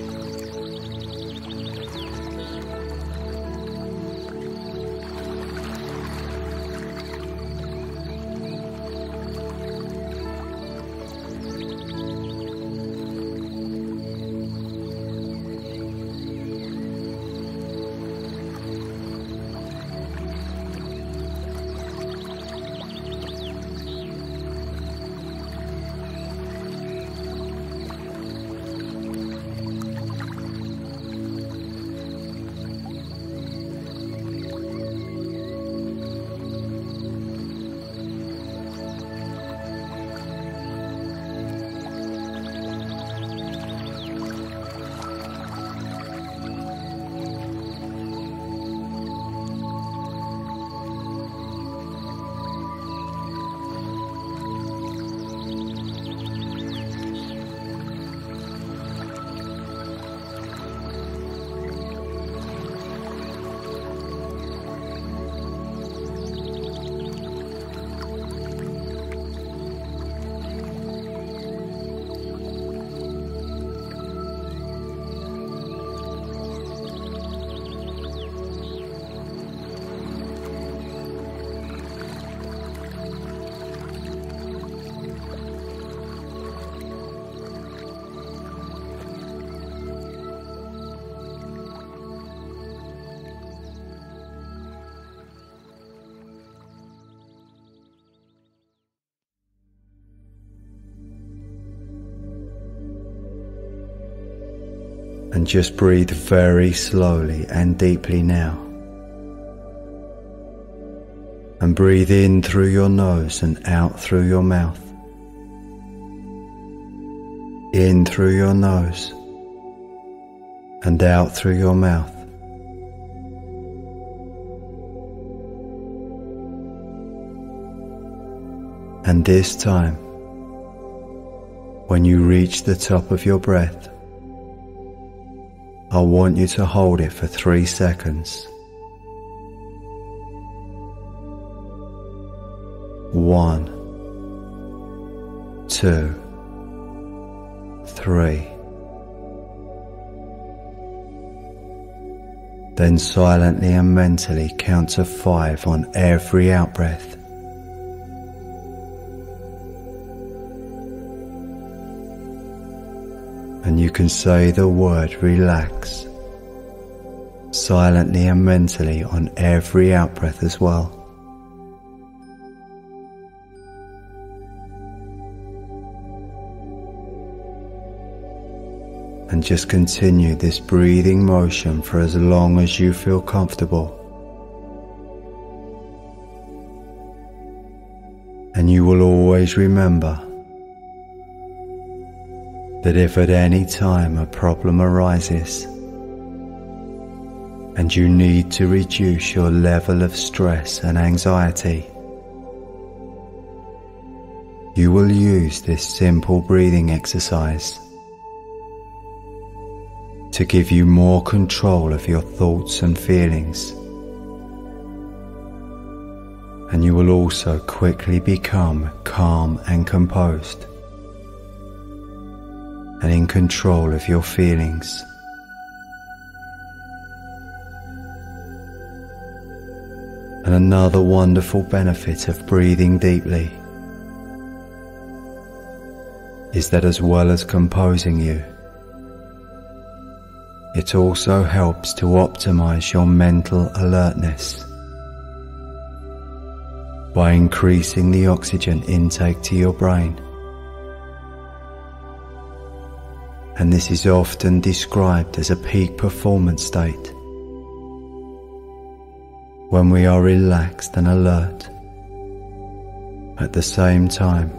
Just breathe very slowly and deeply now. And breathe in through your nose and out through your mouth. In through your nose and out through your mouth. And this time, when you reach the top of your breath, I want you to hold it for three seconds. One, two, three. Then silently and mentally count to five on every outbreath. And you can say the word relax silently and mentally on every outbreath as well. And just continue this breathing motion for as long as you feel comfortable. And you will always remember that if at any time a problem arises and you need to reduce your level of stress and anxiety, you will use this simple breathing exercise to give you more control of your thoughts and feelings. And you will also quickly become calm and composed and in control of your feelings. And another wonderful benefit of breathing deeply is that as well as composing you, it also helps to optimize your mental alertness by increasing the oxygen intake to your brain. And this is often described as a peak performance state. When we are relaxed and alert at the same time.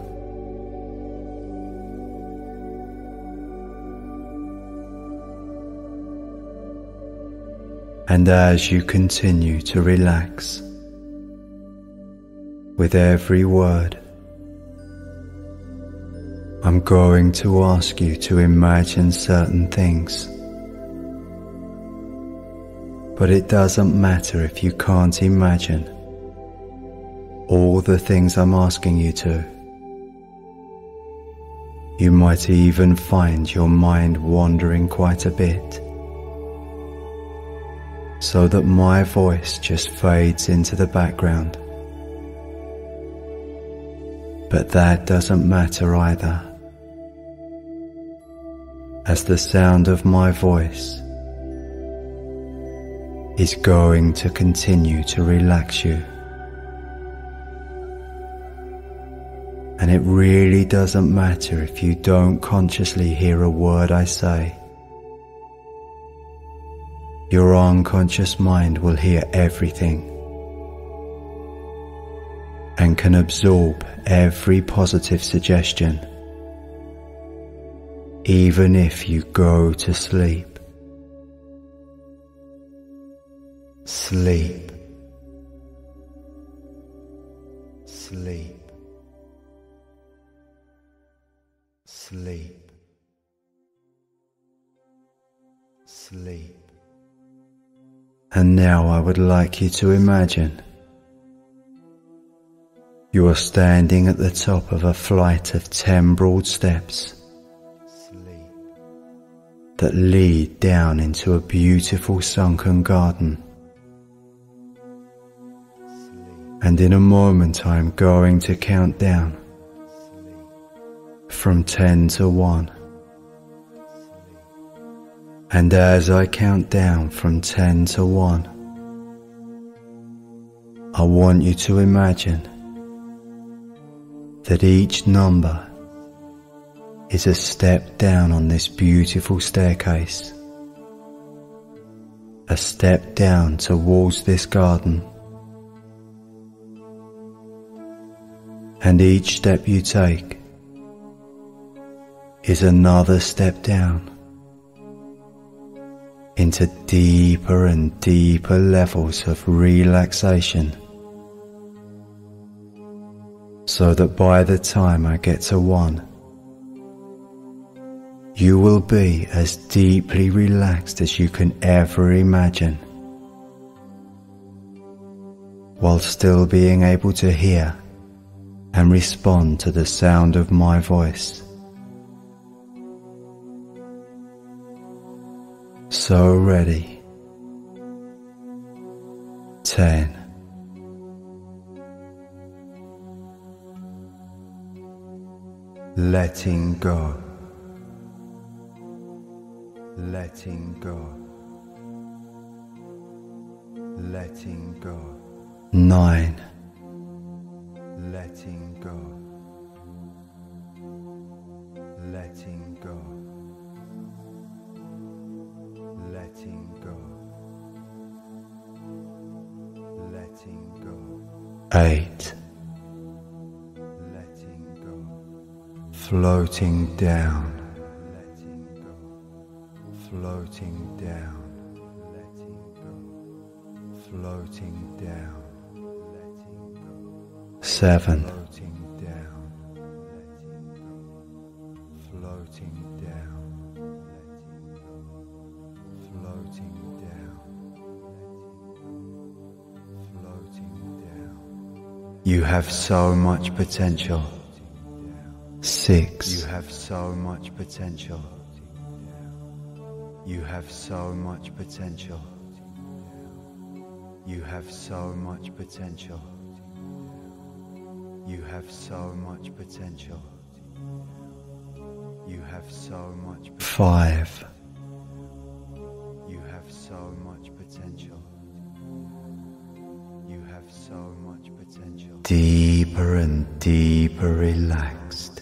And as you continue to relax with every word, I'm going to ask you to imagine certain things. But it doesn't matter if you can't imagine all the things I'm asking you to. You might even find your mind wandering quite a bit, so that my voice just fades into the background. But that doesn't matter either as the sound of my voice is going to continue to relax you. And it really doesn't matter if you don't consciously hear a word I say. Your unconscious mind will hear everything and can absorb every positive suggestion even if you go to sleep. Sleep. Sleep. Sleep. Sleep. And now I would like you to imagine you are standing at the top of a flight of ten broad steps that lead down into a beautiful sunken garden. And in a moment I am going to count down from 10 to 1. And as I count down from 10 to 1, I want you to imagine that each number is a step down on this beautiful staircase. a step down towards this garden. And each step you take is another step down into deeper and deeper levels of relaxation so that by the time I get to one, you will be as deeply relaxed as you can ever imagine, while still being able to hear and respond to the sound of my voice. So ready. Ten. Letting go. Letting go. Letting go. Nine. Letting go. Letting go. Letting go. Letting go. Eight. Letting go. Floating down. Floating down. Letting go. Floating down. Letting go. Seven. Floating down. Letting go. Floating down. Letting go. Floating down. Floating down. You have so much potential. Six. You have so much potential. You have so much potential. You have so much potential. You have so much potential. You have so much Five. You have so much potential. You have so much potential. Deeper and deeper relaxed.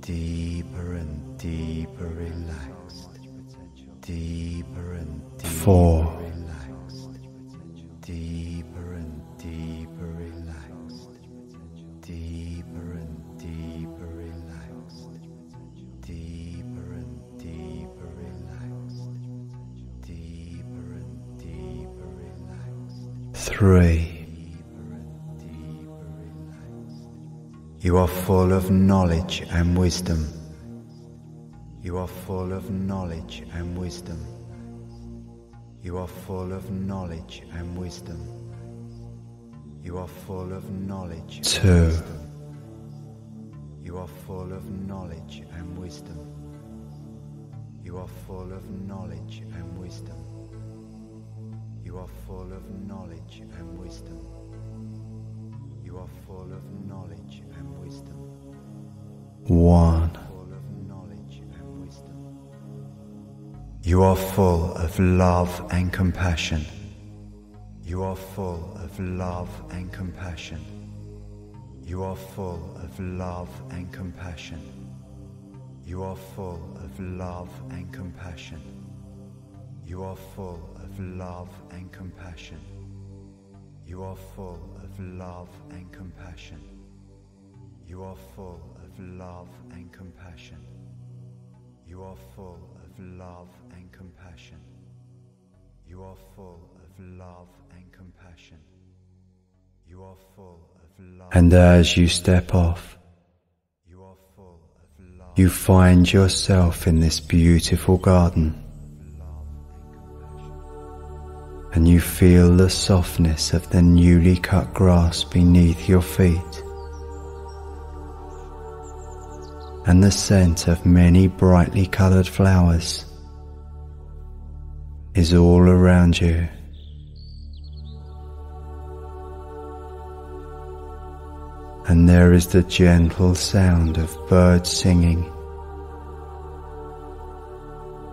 Deeper and deeper relaxed. Deeper and deeper Four. relaxed. Deeper and deeper relaxed. Deeper and deeper relaxed. Deeper and deeper relaxed. Deeper and deeper relaxed. Three. You are full of knowledge and wisdom. You are full of knowledge and wisdom. You are full of knowledge and wisdom. You are full of knowledge. Two. You are full of knowledge and wisdom. You are full of knowledge and wisdom. You are full of knowledge and wisdom. You are full of knowledge and wisdom. One. You are full of love and compassion. You are full of love and compassion. You are full of love and compassion. You are full of love and compassion. You are full of love and compassion. You are full of love and compassion. You are full of love and compassion. You are full of love compassion. You are full of love and compassion. You are full of love. And as you step off, you are full of love. You find yourself in this beautiful garden. And you feel the softness of the newly cut grass beneath your feet. And the scent of many brightly coloured flowers is all around you. And there is the gentle sound of birds singing,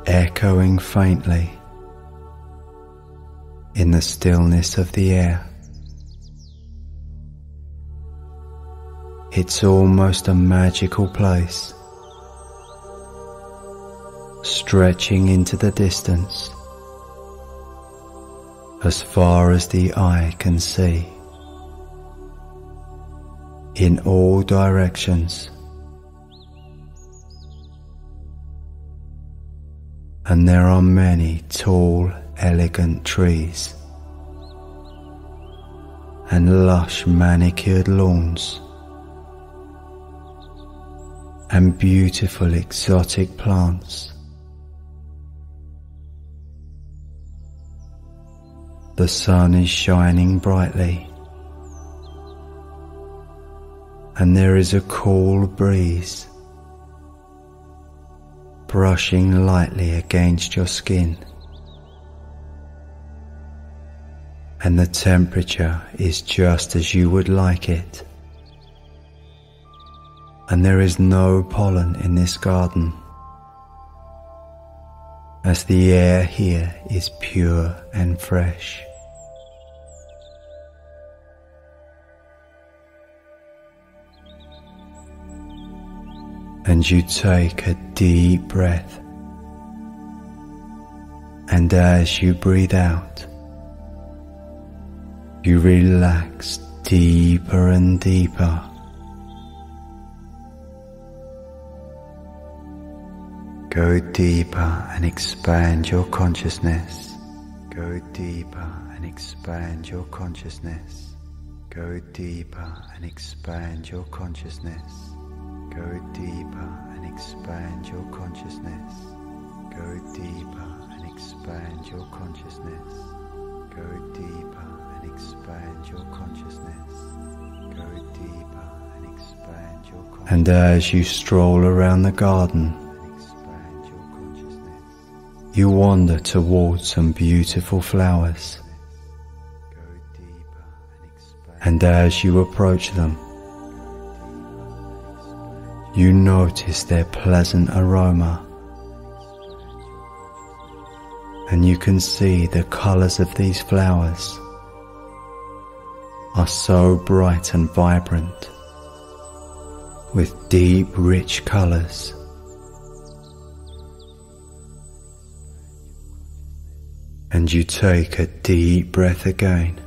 echoing faintly in the stillness of the air. It's almost a magical place, stretching into the distance as far as the eye can see in all directions. And there are many tall, elegant trees and lush manicured lawns and beautiful exotic plants. The sun is shining brightly and there is a cool breeze brushing lightly against your skin. And the temperature is just as you would like it. And there is no pollen in this garden, as the air here is pure and fresh. And you take a deep breath. And as you breathe out, you relax deeper and deeper. Go deeper and expand your consciousness. Go deeper and expand your consciousness. Go deeper and expand your consciousness. Go deeper and expand your consciousness. Go deeper and expand your consciousness. Go deeper and expand your consciousness. Go deeper and expand your consciousness. And as you stroll around the garden, you wander towards some beautiful flowers. And as you approach them, you notice their pleasant aroma. And you can see the colors of these flowers are so bright and vibrant with deep rich colors. And you take a deep breath again.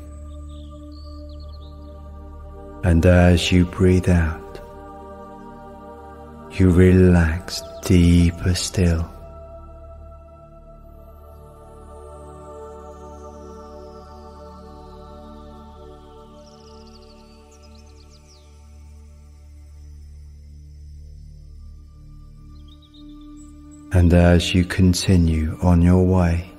And as you breathe out, you relax deeper still. And as you continue on your way,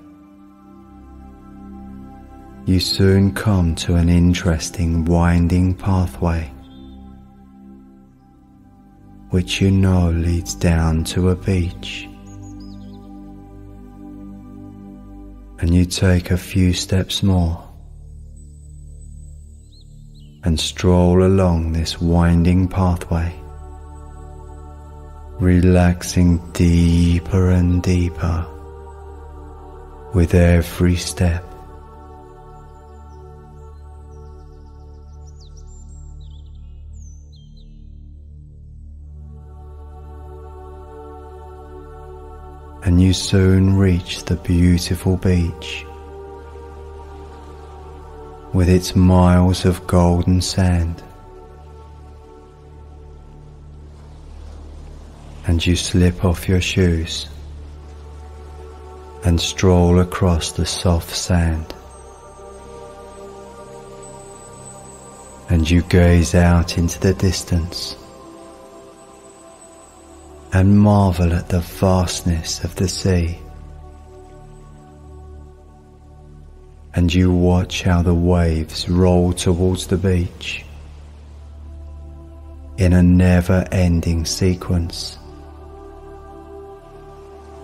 you soon come to an interesting winding pathway which you know leads down to a beach. And you take a few steps more and stroll along this winding pathway, relaxing deeper and deeper with every step. And you soon reach the beautiful beach with its miles of golden sand. And you slip off your shoes and stroll across the soft sand. And you gaze out into the distance and marvel at the vastness of the sea. And you watch how the waves roll towards the beach in a never ending sequence,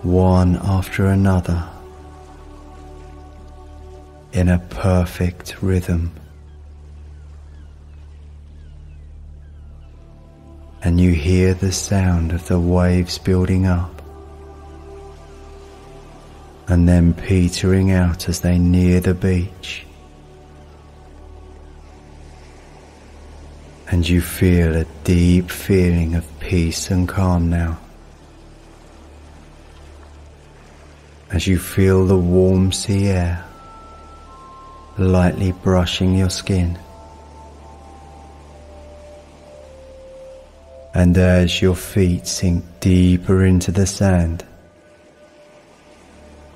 one after another, in a perfect rhythm. And you hear the sound of the waves building up and then petering out as they near the beach. And you feel a deep feeling of peace and calm now. As you feel the warm sea air lightly brushing your skin. And as your feet sink deeper into the sand,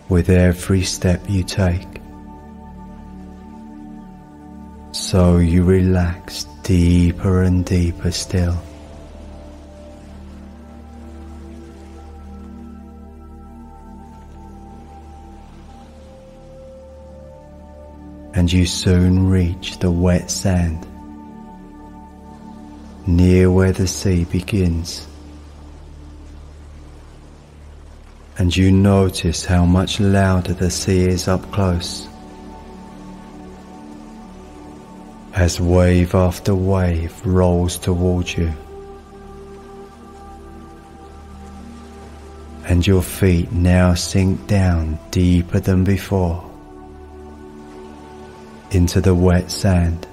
with every step you take, so you relax deeper and deeper still. And you soon reach the wet sand near where the sea begins. And you notice how much louder the sea is up close. as wave after wave rolls towards you. And your feet now sink down deeper than before into the wet sand.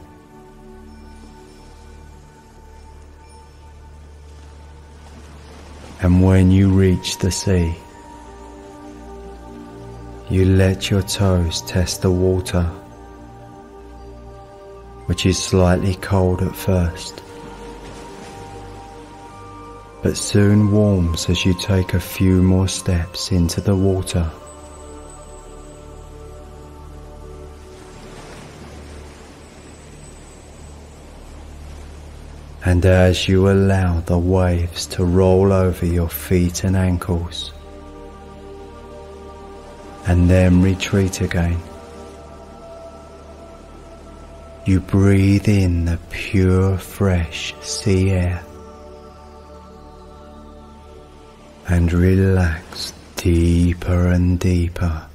And when you reach the sea, you let your toes test the water which is slightly cold at first, but soon warms as you take a few more steps into the water. And as you allow the waves to roll over your feet and ankles, and then retreat again. You breathe in the pure, fresh sea air and relax deeper and deeper.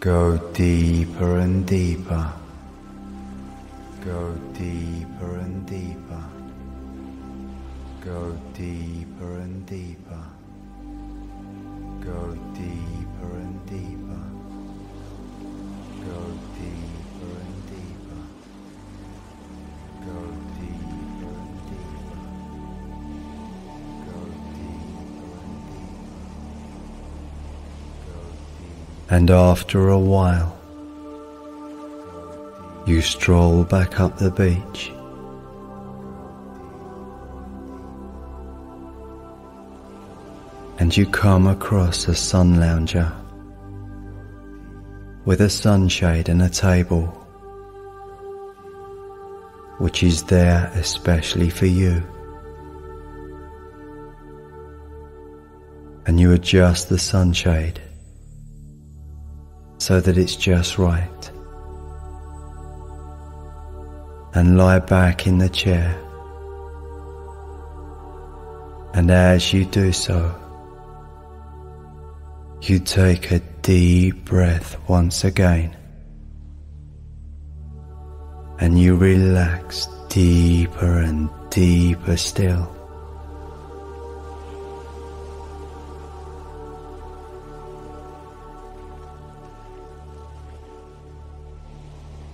Go deeper and deeper. Go deeper and deeper. Go deeper and deeper. Go deeper and deeper. And after a while, you stroll back up the beach. And you come across a sun lounger with a sunshade and a table, which is there especially for you. And you adjust the sunshade so that it's just right. And lie back in the chair. And as you do so, you take a deep breath once again. And you relax deeper and deeper still.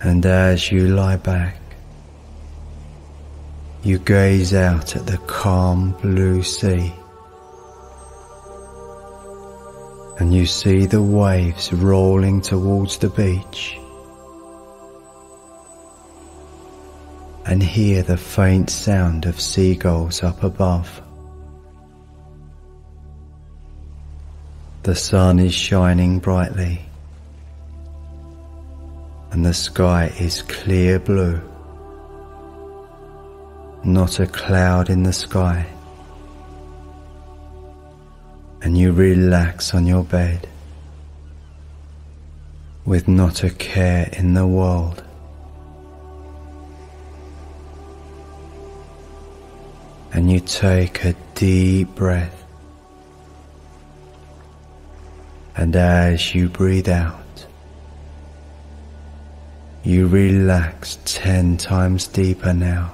And as you lie back, you gaze out at the calm blue sea. And you see the waves rolling towards the beach. And hear the faint sound of seagulls up above. The sun is shining brightly and the sky is clear blue. Not a cloud in the sky. And you relax on your bed with not a care in the world. And you take a deep breath. And as you breathe out, you relax ten times deeper now.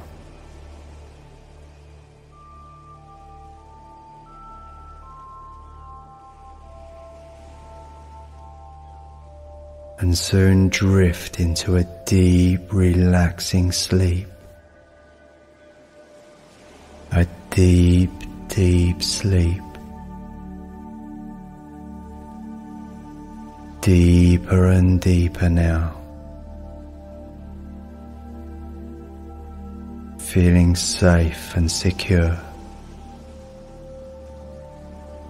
And soon drift into a deep, relaxing sleep. A deep, deep sleep. deeper and deeper now. Feeling safe and secure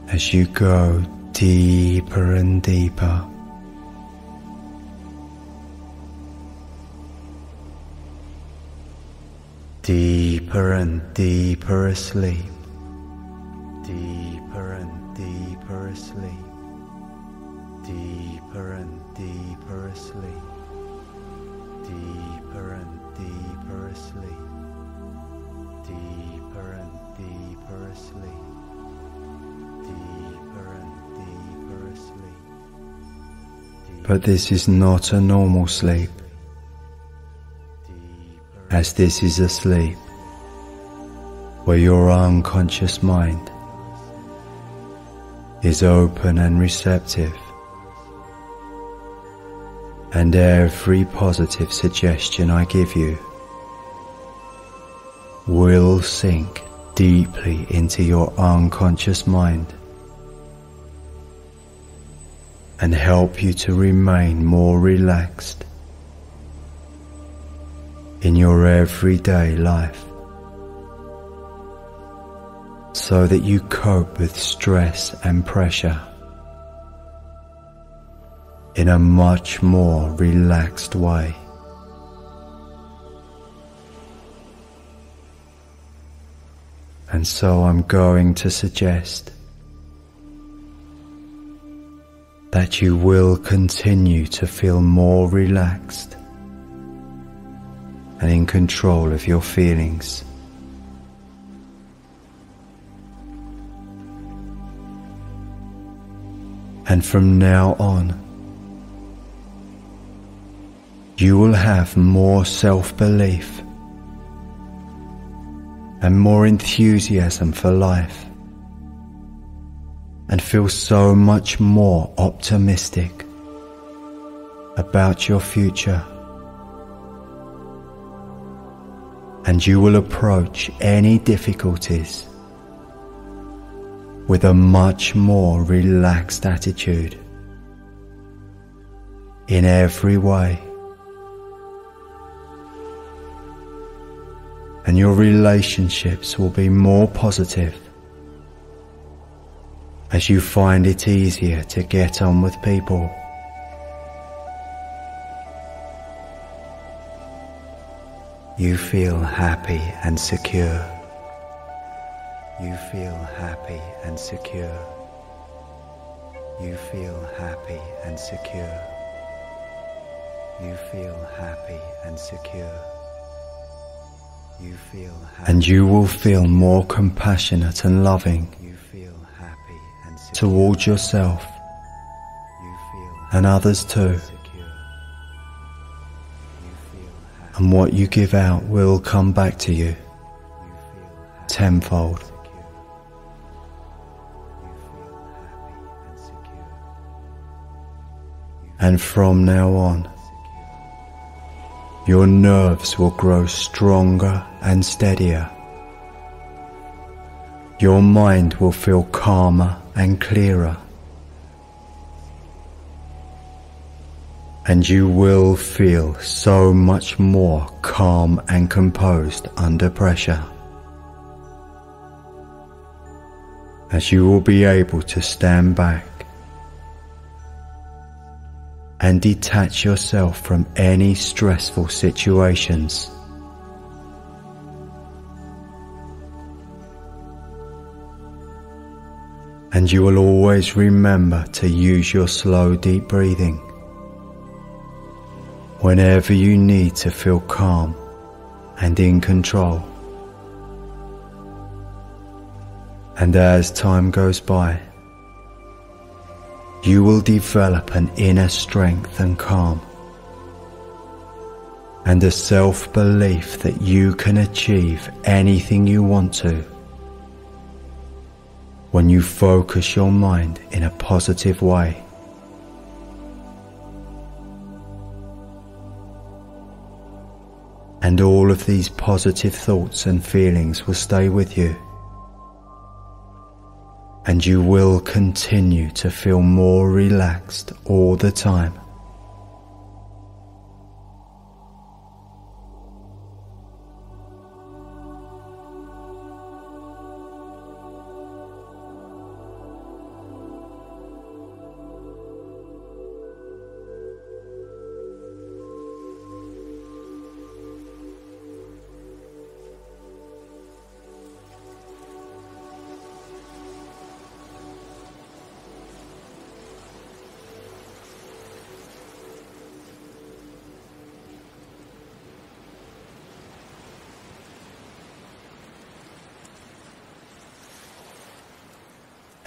as you go deeper and deeper. Deeper and deeper asleep. Deeper and deeper asleep. Deeper and deeper asleep. Deeper and deeper asleep. Deeper and deeper asleep. Deeper and deeper asleep. But this is not a normal sleep as this is a sleep where your unconscious mind is open and receptive and every positive suggestion I give you will sink deeply into your unconscious mind and help you to remain more relaxed in your everyday life so that you cope with stress and pressure in a much more relaxed way. And so I'm going to suggest that you will continue to feel more relaxed and in control of your feelings. And from now on, you will have more self-belief and more enthusiasm for life and feel so much more optimistic about your future. and you will approach any difficulties with a much more relaxed attitude in every way. And your relationships will be more positive as you find it easier to get on with people. You feel happy and secure. You feel happy and secure. You feel happy and secure. You feel happy and secure. You feel happy. And you will feel more compassionate and loving you feel happy and towards yourself you feel and others too. and what you give out will come back to you tenfold. And from now on, your nerves will grow stronger and steadier. Your mind will feel calmer and clearer. and you will feel so much more calm and composed under pressure. As you will be able to stand back and detach yourself from any stressful situations. And you will always remember to use your slow deep breathing. Whenever you need to feel calm and in control. And as time goes by, you will develop an inner strength and calm. And a self-belief that you can achieve anything you want to when you focus your mind in a positive way. and all of these positive thoughts and feelings will stay with you. and you will continue to feel more relaxed all the time.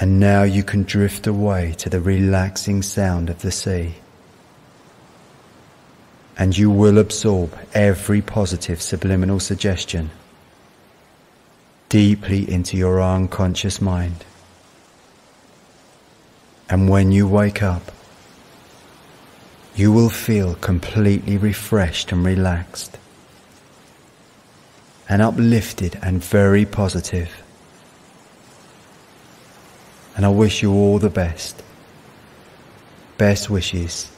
And now you can drift away to the relaxing sound of the sea. And you will absorb every positive subliminal suggestion deeply into your unconscious mind. And when you wake up, you will feel completely refreshed and relaxed and uplifted and very positive and I wish you all the best. Best wishes.